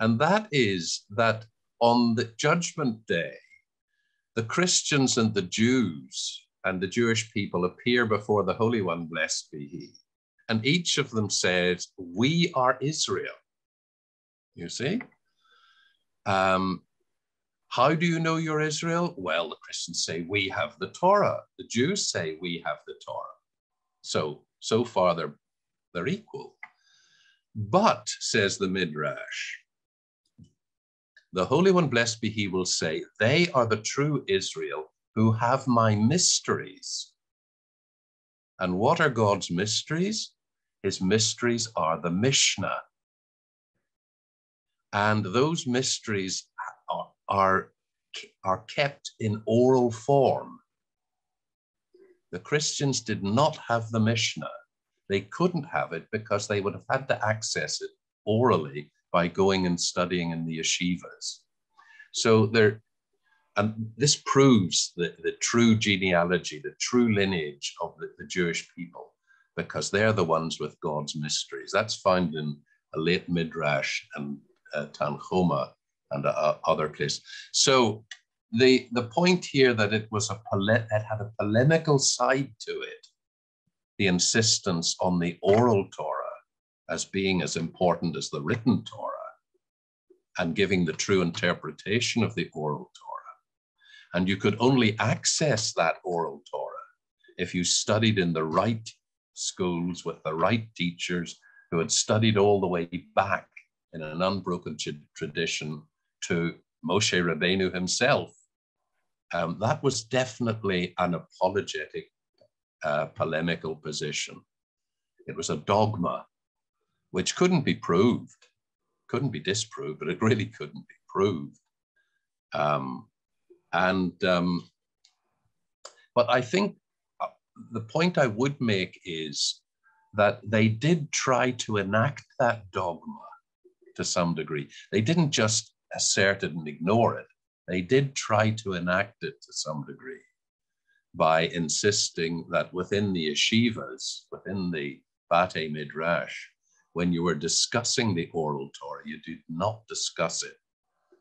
And that is that on the judgment day, the Christians and the Jews and the Jewish people appear before the Holy One, blessed be He. And each of them says, We are Israel. You see? Um, how do you know you're Israel? Well, the Christians say, We have the Torah. The Jews say, We have the Torah. So, so far, they're, they're equal. But, says the Midrash, the Holy One, blessed be He, will say, They are the true Israel who have my mysteries. And what are God's mysteries? His mysteries are the Mishnah. And those mysteries are, are, are kept in oral form. The Christians did not have the Mishnah. They couldn't have it because they would have had to access it orally by going and studying in the yeshivas. So there, and this proves the, the true genealogy, the true lineage of the, the Jewish people, because they're the ones with God's mysteries. That's found in a late Midrash and uh, Tanhuma and uh, other places. So the, the point here that it was a it had a polemical side to it, the insistence on the oral Torah as being as important as the written Torah and giving the true interpretation of the oral Torah. And you could only access that oral Torah if you studied in the right schools with the right teachers who had studied all the way back in an unbroken tradition to Moshe Rabbeinu himself. Um, that was definitely an apologetic, uh, polemical position. It was a dogma which couldn't be proved, couldn't be disproved, but it really couldn't be proved. Um, and um, but I think uh, the point I would make is that they did try to enact that dogma to some degree. They didn't just assert it and ignore it. They did try to enact it to some degree by insisting that within the yeshivas, within the Bate Midrash, when you were discussing the oral Torah, you did not discuss it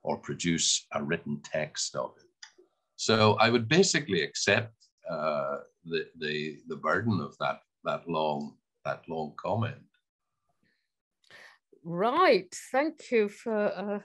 or produce a written text of it. So I would basically accept uh, the, the, the burden of that, that, long, that long comment. Right. Thank you for uh,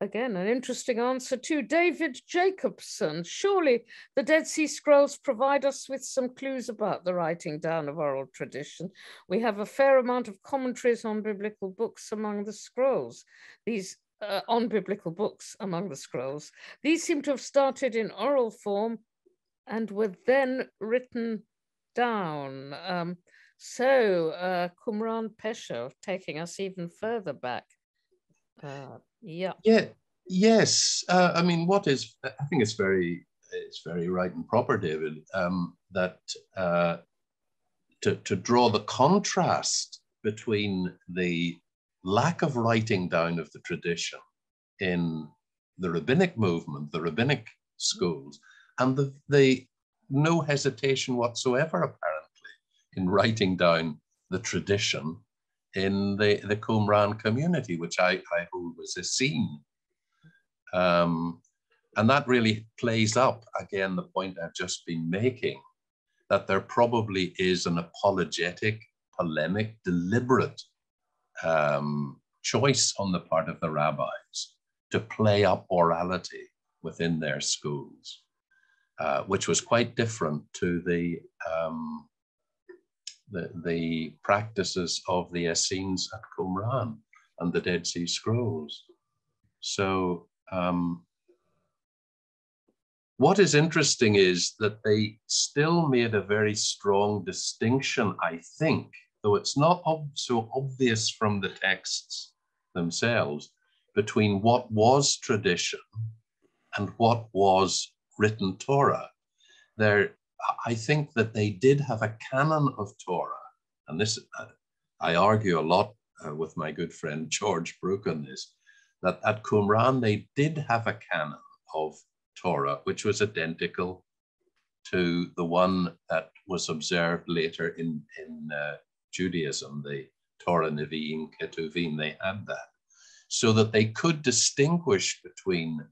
again, an interesting answer too. David Jacobson, surely the Dead Sea Scrolls provide us with some clues about the writing down of oral tradition. We have a fair amount of commentaries on biblical books among the scrolls. These uh, on biblical books among the scrolls. These seem to have started in oral form and were then written down. Um, so, uh, Qumran pesher taking us even further back. Uh, yeah. Yeah. Yes. Uh, I mean, what is? I think it's very, it's very right and proper, David, um, that uh, to to draw the contrast between the lack of writing down of the tradition in the rabbinic movement, the rabbinic schools, and the, the no hesitation whatsoever, apparently, in writing down the tradition in the, the Qumran community, which I, I hold was Essene. Um, and that really plays up, again, the point I've just been making, that there probably is an apologetic, polemic, deliberate um, choice on the part of the rabbis to play up orality within their schools, uh, which was quite different to the um, the, the practices of the Essenes at Qumran and the Dead Sea Scrolls. So, um, what is interesting is that they still made a very strong distinction, I think, though it's not ob so obvious from the texts themselves, between what was tradition and what was written Torah. There, I think that they did have a canon of Torah, and this uh, I argue a lot uh, with my good friend George Brooke on this, that at Qumran they did have a canon of Torah, which was identical to the one that was observed later in, in uh, Judaism, the Torah Nevi'im Ketuvim, they had that. So that they could distinguish between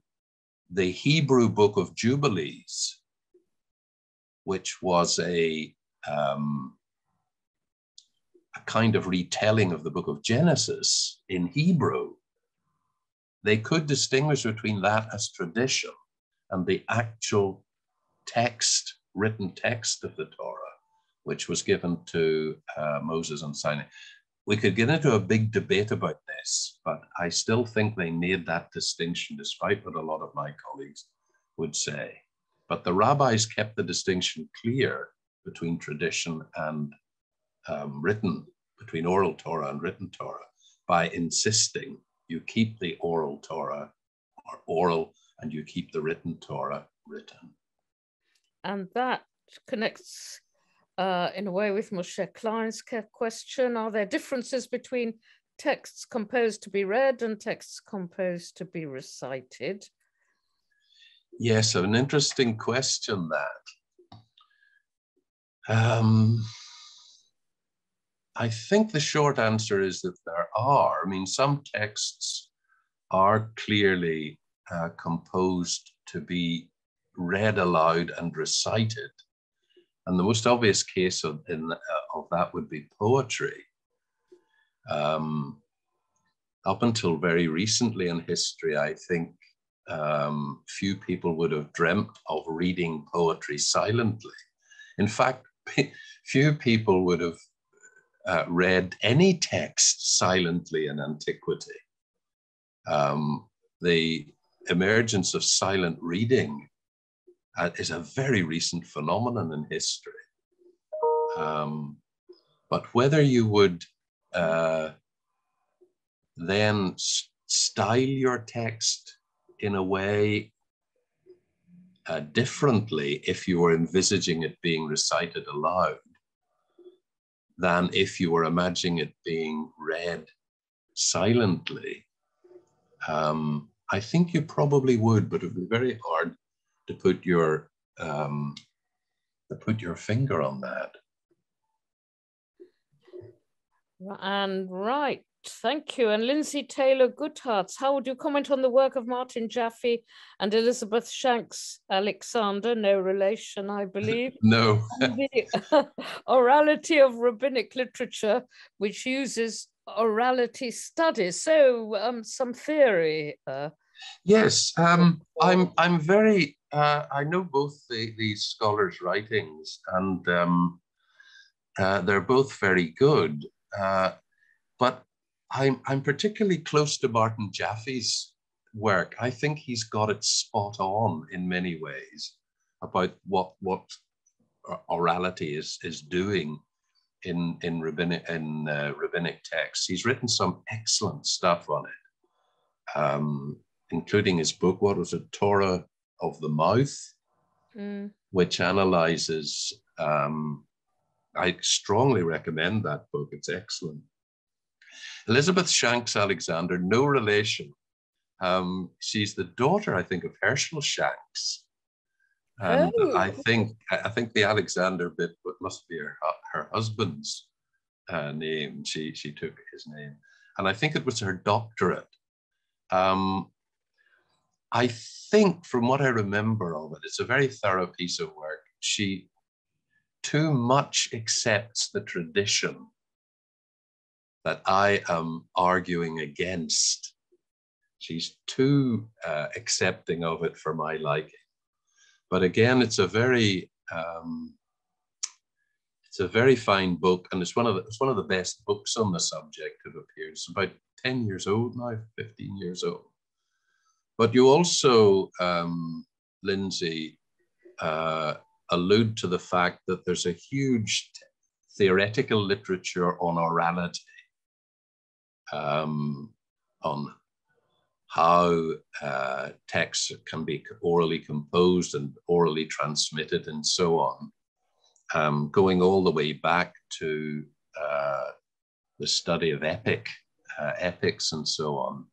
the Hebrew book of Jubilees, which was a, um, a kind of retelling of the book of Genesis in Hebrew, they could distinguish between that as tradition and the actual text, written text of the Torah, which was given to uh, Moses on Sinai. We could get into a big debate about this, but I still think they made that distinction, despite what a lot of my colleagues would say. But the rabbis kept the distinction clear between tradition and um, written, between oral Torah and written Torah, by insisting you keep the oral Torah or oral and you keep the written Torah written. And that connects uh, in a way with Moshe Klein's question. Are there differences between texts composed to be read and texts composed to be recited? Yes, an interesting question that. Um, I think the short answer is that there are. I mean, some texts are clearly uh, composed to be read aloud and recited. And the most obvious case of, in, uh, of that would be poetry. Um, up until very recently in history, I think um, few people would have dreamt of reading poetry silently. In fact, *laughs* few people would have uh, read any text silently in antiquity. Um, the emergence of silent reading uh, is a very recent phenomenon in history. Um, but whether you would uh, then style your text in a way uh, differently if you were envisaging it being recited aloud than if you were imagining it being read silently. Um, I think you probably would, but it would be very hard to put your um, to put your finger on that. And right, thank you. And Lindsay Taylor Guthartz, how would you comment on the work of Martin Jaffee and Elizabeth Shanks Alexander? No relation, I believe. *laughs* no. the *laughs* orality of rabbinic literature, which uses orality studies. So, um, some theory. Uh, yes, um, I'm. I'm very. Uh, I know both the, these scholars' writings, and um, uh, they're both very good. Uh, but I'm, I'm particularly close to Martin Jaffee's work. I think he's got it spot on in many ways about what what orality is is doing in in rabbinic in uh, rabbinic texts. He's written some excellent stuff on it, um, including his book. What was it, Torah of the Mouth, mm. which analyzes um, I strongly recommend that book. It's excellent. Elizabeth Shanks Alexander, no relation. Um, she's the daughter, I think, of Hershel Shanks. And oh. I think I think the Alexander bit must be her, her husband's uh, name. She she took his name, and I think it was her doctorate. Um, I think, from what I remember of it, it's a very thorough piece of work. She too much accepts the tradition that I am arguing against. She's too uh, accepting of it for my liking. But again, it's a very um, it's a very fine book, and it's one of the, it's one of the best books on the subject that appeared. It's about ten years old now, fifteen years old. But you also, um, Lindsay, uh, allude to the fact that there's a huge theoretical literature on orality, um, on how uh, texts can be orally composed and orally transmitted and so on, um, going all the way back to uh, the study of epic, uh, epics and so on.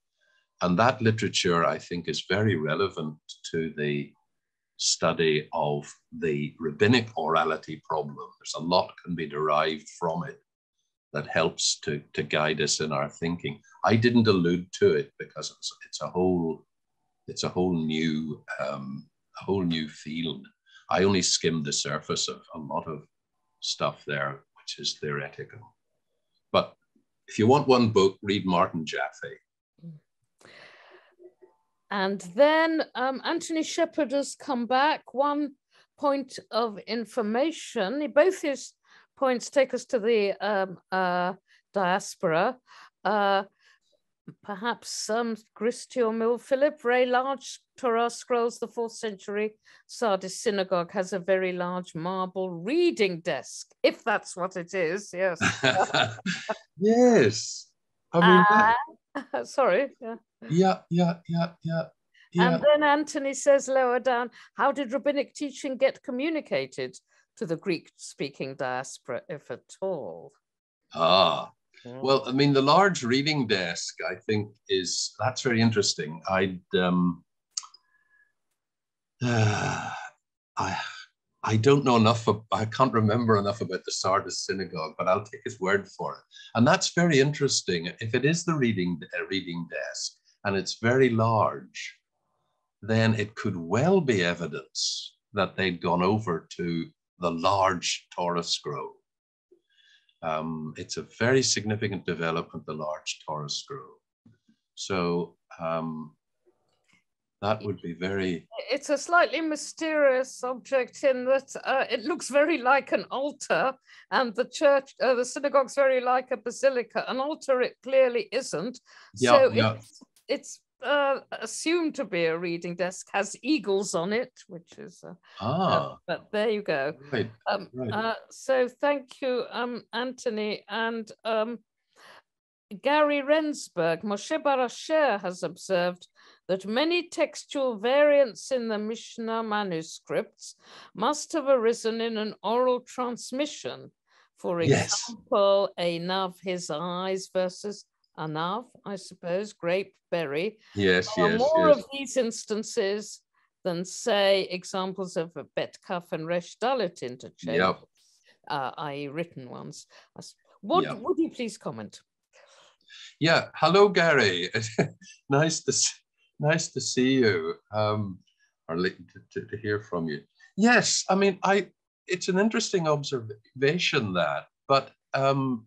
And that literature, I think, is very relevant to the study of the rabbinic orality problem. There's a lot can be derived from it that helps to, to guide us in our thinking. I didn't allude to it because it's, it's a whole it's a whole new um, a whole new field. I only skimmed the surface of a lot of stuff there, which is theoretical. But if you want one book, read Martin Jaffee. And then um, Anthony Shepard has come back. One point of information, both his points take us to the um, uh, diaspora. Uh, perhaps um, Christy or Mill Philip, very large Torah scrolls, the fourth century Sardis synagogue has a very large marble reading desk, if that's what it is, yes. *laughs* yes. I mean, uh, *laughs* Sorry. Yeah. yeah, yeah, yeah, yeah. Yeah. And then Anthony says lower down, how did rabbinic teaching get communicated to the Greek speaking diaspora, if at all? Ah, well, I mean, the large reading desk, I think, is that's very interesting. I'd, um, uh, *sighs* I, I don't know enough, of, I can't remember enough about the Sardis synagogue, but I'll take his word for it. And that's very interesting. If it is the reading, uh, reading desk and it's very large, then it could well be evidence that they'd gone over to the large Torah scroll. Um, it's a very significant development, the large Torah scroll. So um, that would be very. It's a slightly mysterious object in that uh, it looks very like an altar, and the church, uh, the synagogue's very like a basilica. An altar, it clearly isn't. Yeah, so yeah. it's, it's uh, assumed to be a reading desk, has eagles on it, which is. Uh, Ah, but there you go. right. Um, Right. uh, so thank you, um, Anthony. And um, Gary Rendsburg, Moshe Bar-Asher has observed that many textual variants in the Mishnah manuscripts must have arisen in an oral transmission. For Yes. example, Einav, his eyes versus Anav, I suppose, grape, berry. Yes, There are yes, more yes. of these instances than, say, examples of a Bet Kaf and Resh Dalet interchange, Yep. uh, i.e. written ones. Would, Yep. would you please comment? Yeah. Hello, Gary. *laughs* nice to s- nice to see you. Um, or to, to, to hear from you. Yes. I mean, I. It's an interesting observation that, but um,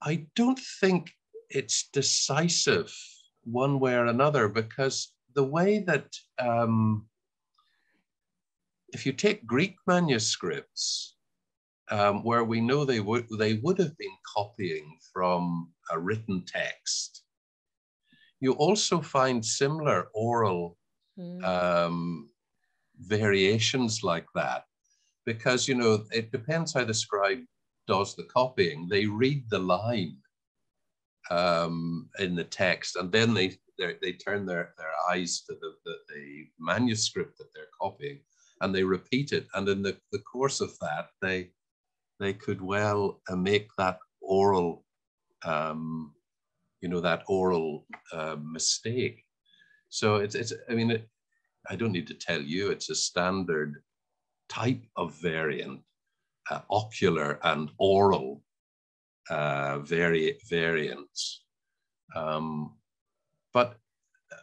I don't think it's decisive one way or another because the way that um, if you take Greek manuscripts, um, where we know they would they would have been copying from a written text. You also find similar oral Mm, um, variations like that, because you know it depends how the scribe does the copying. They read the line um, in the text, and then they they, turn their, their eyes to the, the, the manuscript that they're copying, and they repeat it. And in the, the course of that, they they could well uh, make that oral, um, you know, that oral uh, mistake. So it's, it's I mean, it, I don't need to tell you, it's a standard type of variant, uh, ocular and oral uh, vari variants. Um, but uh,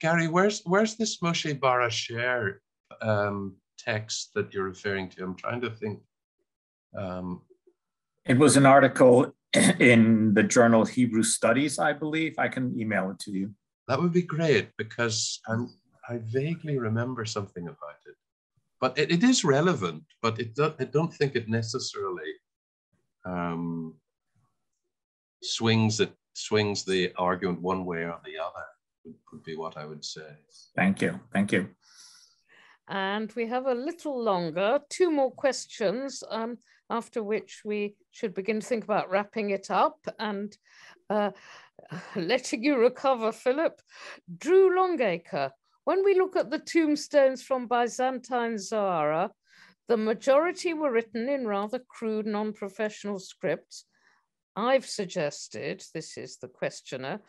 Gary, where's where's this Moshe Bar-Asher um, text that you're referring to? I'm trying to think. Um, It was an article *clears throat* in the journal Hebrew Studies, I believe. I can email it to you. that would be great because I'm, I vaguely remember something about it. But it, it is relevant, but it do, I don't think it necessarily um, swings it swings the argument one way or the other. Would, would be what I would say. Thank you. Thank you. And we have a little longer, two more questions, um, after which we should begin to think about wrapping it up and uh, *laughs* letting you recover, Philip. Drew Longacre, when we look at the tombstones from Byzantine Zoara, the majority were written in rather crude, non-professional scripts. I've suggested, this is the questioner,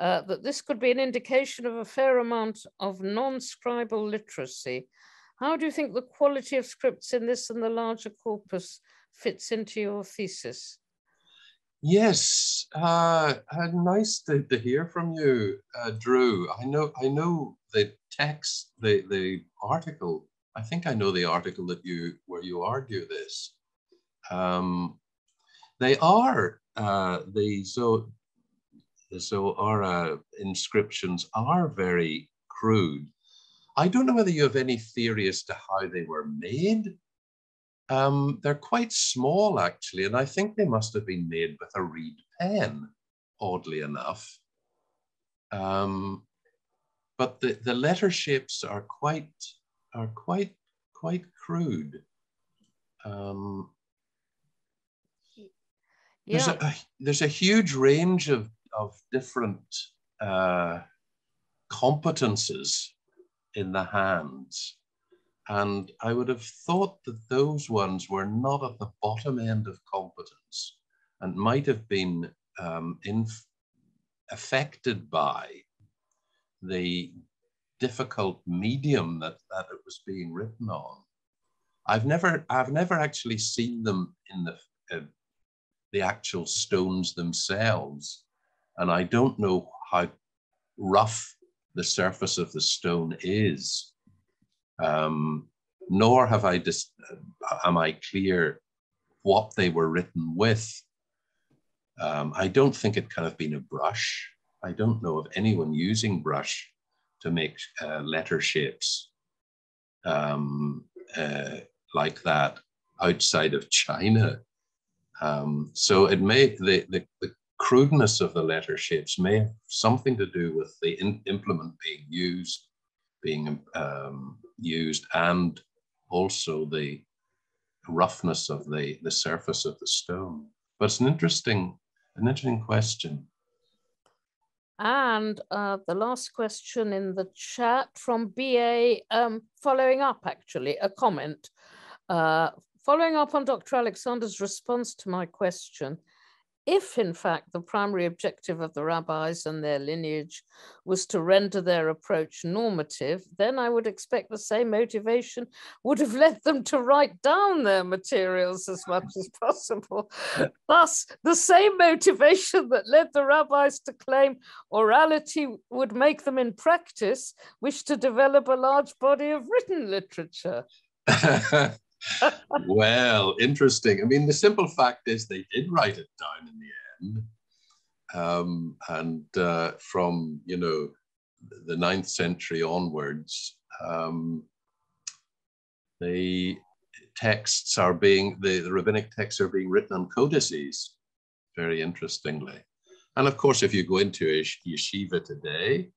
uh, that this could be an indication of a fair amount of non-scribal literacy. How do you think the quality of scripts in this and the larger corpus fits into your thesis? Yes, uh, nice to, to hear from you, uh, Drew. I know I know the text, the the article. I think I know the article that you where you argue this. Um, they are uh, the so Zoara inscriptions are very crude. I don't know whether you have any theory as to how they were made. Um, they're quite small, actually, and I think they must have been made with a reed pen, oddly enough. Um, but the, the letter shapes are quite are quite quite crude. Um, there's, Yeah, a, *sighs* there's a huge range of, of different uh, competences in the hands. And I would have thought that those ones were not at the bottom end of competence and might have been um, affected by the difficult medium that, that it was being written on. I've never, I've never actually seen them in the, uh, the actual stones themselves. And I don't know how rough the surface of the stone is. Um, nor have I just, am I clear what they were written with. Um, I don't think it could have been a brush. I don't know of anyone using brush to make uh, letter shapes um, uh, like that outside of China. Um, so it may, the, the, the, crudeness of the letter shapes may have something to do with the in, implement being used, being um, used, and also the roughness of the, the surface of the stone. But it's an interesting, an interesting question. And uh, the last question in the chat from BA, um, following up actually, a comment. Uh, following up on Dr. Alexander's response to my question, if in fact the primary objective of the rabbis and their lineage was to render their approach normative, then I would expect the same motivation would have led them to write down their materials as much as possible. Thus, the same motivation that led the rabbis to claim orality would make them in practice wish to develop a large body of written literature. *laughs* well, interesting. I mean, the simple fact is they did write it down in the end. Um, and uh, from, you know, the ninth century onwards, um, the texts are being, the, the rabbinic texts are being written on codices, very interestingly. And of course, if you go into a yeshiva today,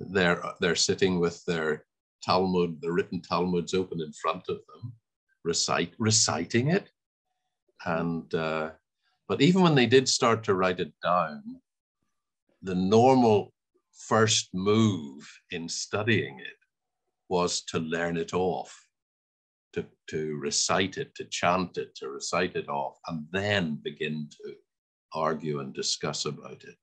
they're, they're sitting with their Talmud, the written Talmuds open in front of them, recite, reciting it. And, uh, but even when they did start to write it down, the normal first move in studying it was to learn it off, to, to recite it, to chant it, to recite it off, and then begin to argue and discuss about it.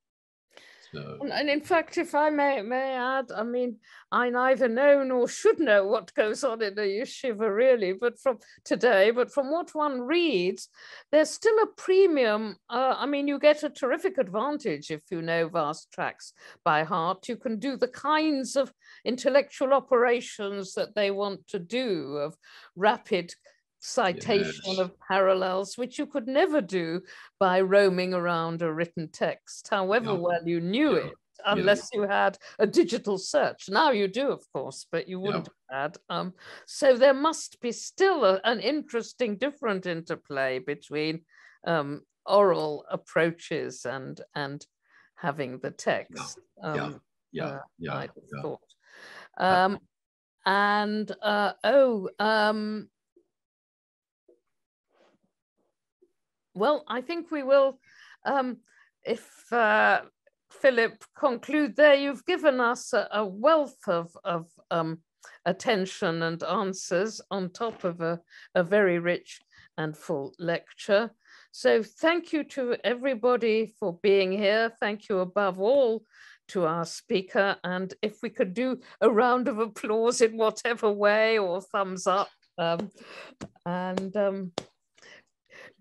And in fact, if I may, may add, I mean, I neither know nor should know what goes on in a yeshiva really, but from today, but from what one reads, there's still a premium. Uh, I mean, you get a terrific advantage if you know vast tracts by heart. You can do the kinds of intellectual operations that they want to do of rapid citation yes. of parallels, which you could never do by roaming around a written text, however yeah. well you knew yeah. it, unless yeah. you had a digital search. Now you do, of course, but you wouldn't have had. Um, so there must be still a, an interesting, different interplay between um, oral approaches and and having the text. Yeah, um, yeah, uh, yeah, I thought. Um, and uh, oh, um, well, I think we will, um, if uh, Philip conclude there, you've given us a, a wealth of, of um, attention and answers on top of a, a very rich and full lecture. So thank you to everybody for being here. Thank you above all to our speaker. And if we could do a round of applause in whatever way or thumbs up. Um, and um,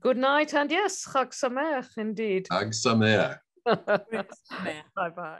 Good night, and yes, Chag Sameach, indeed. Chag Sameach. *laughs* Bye-bye.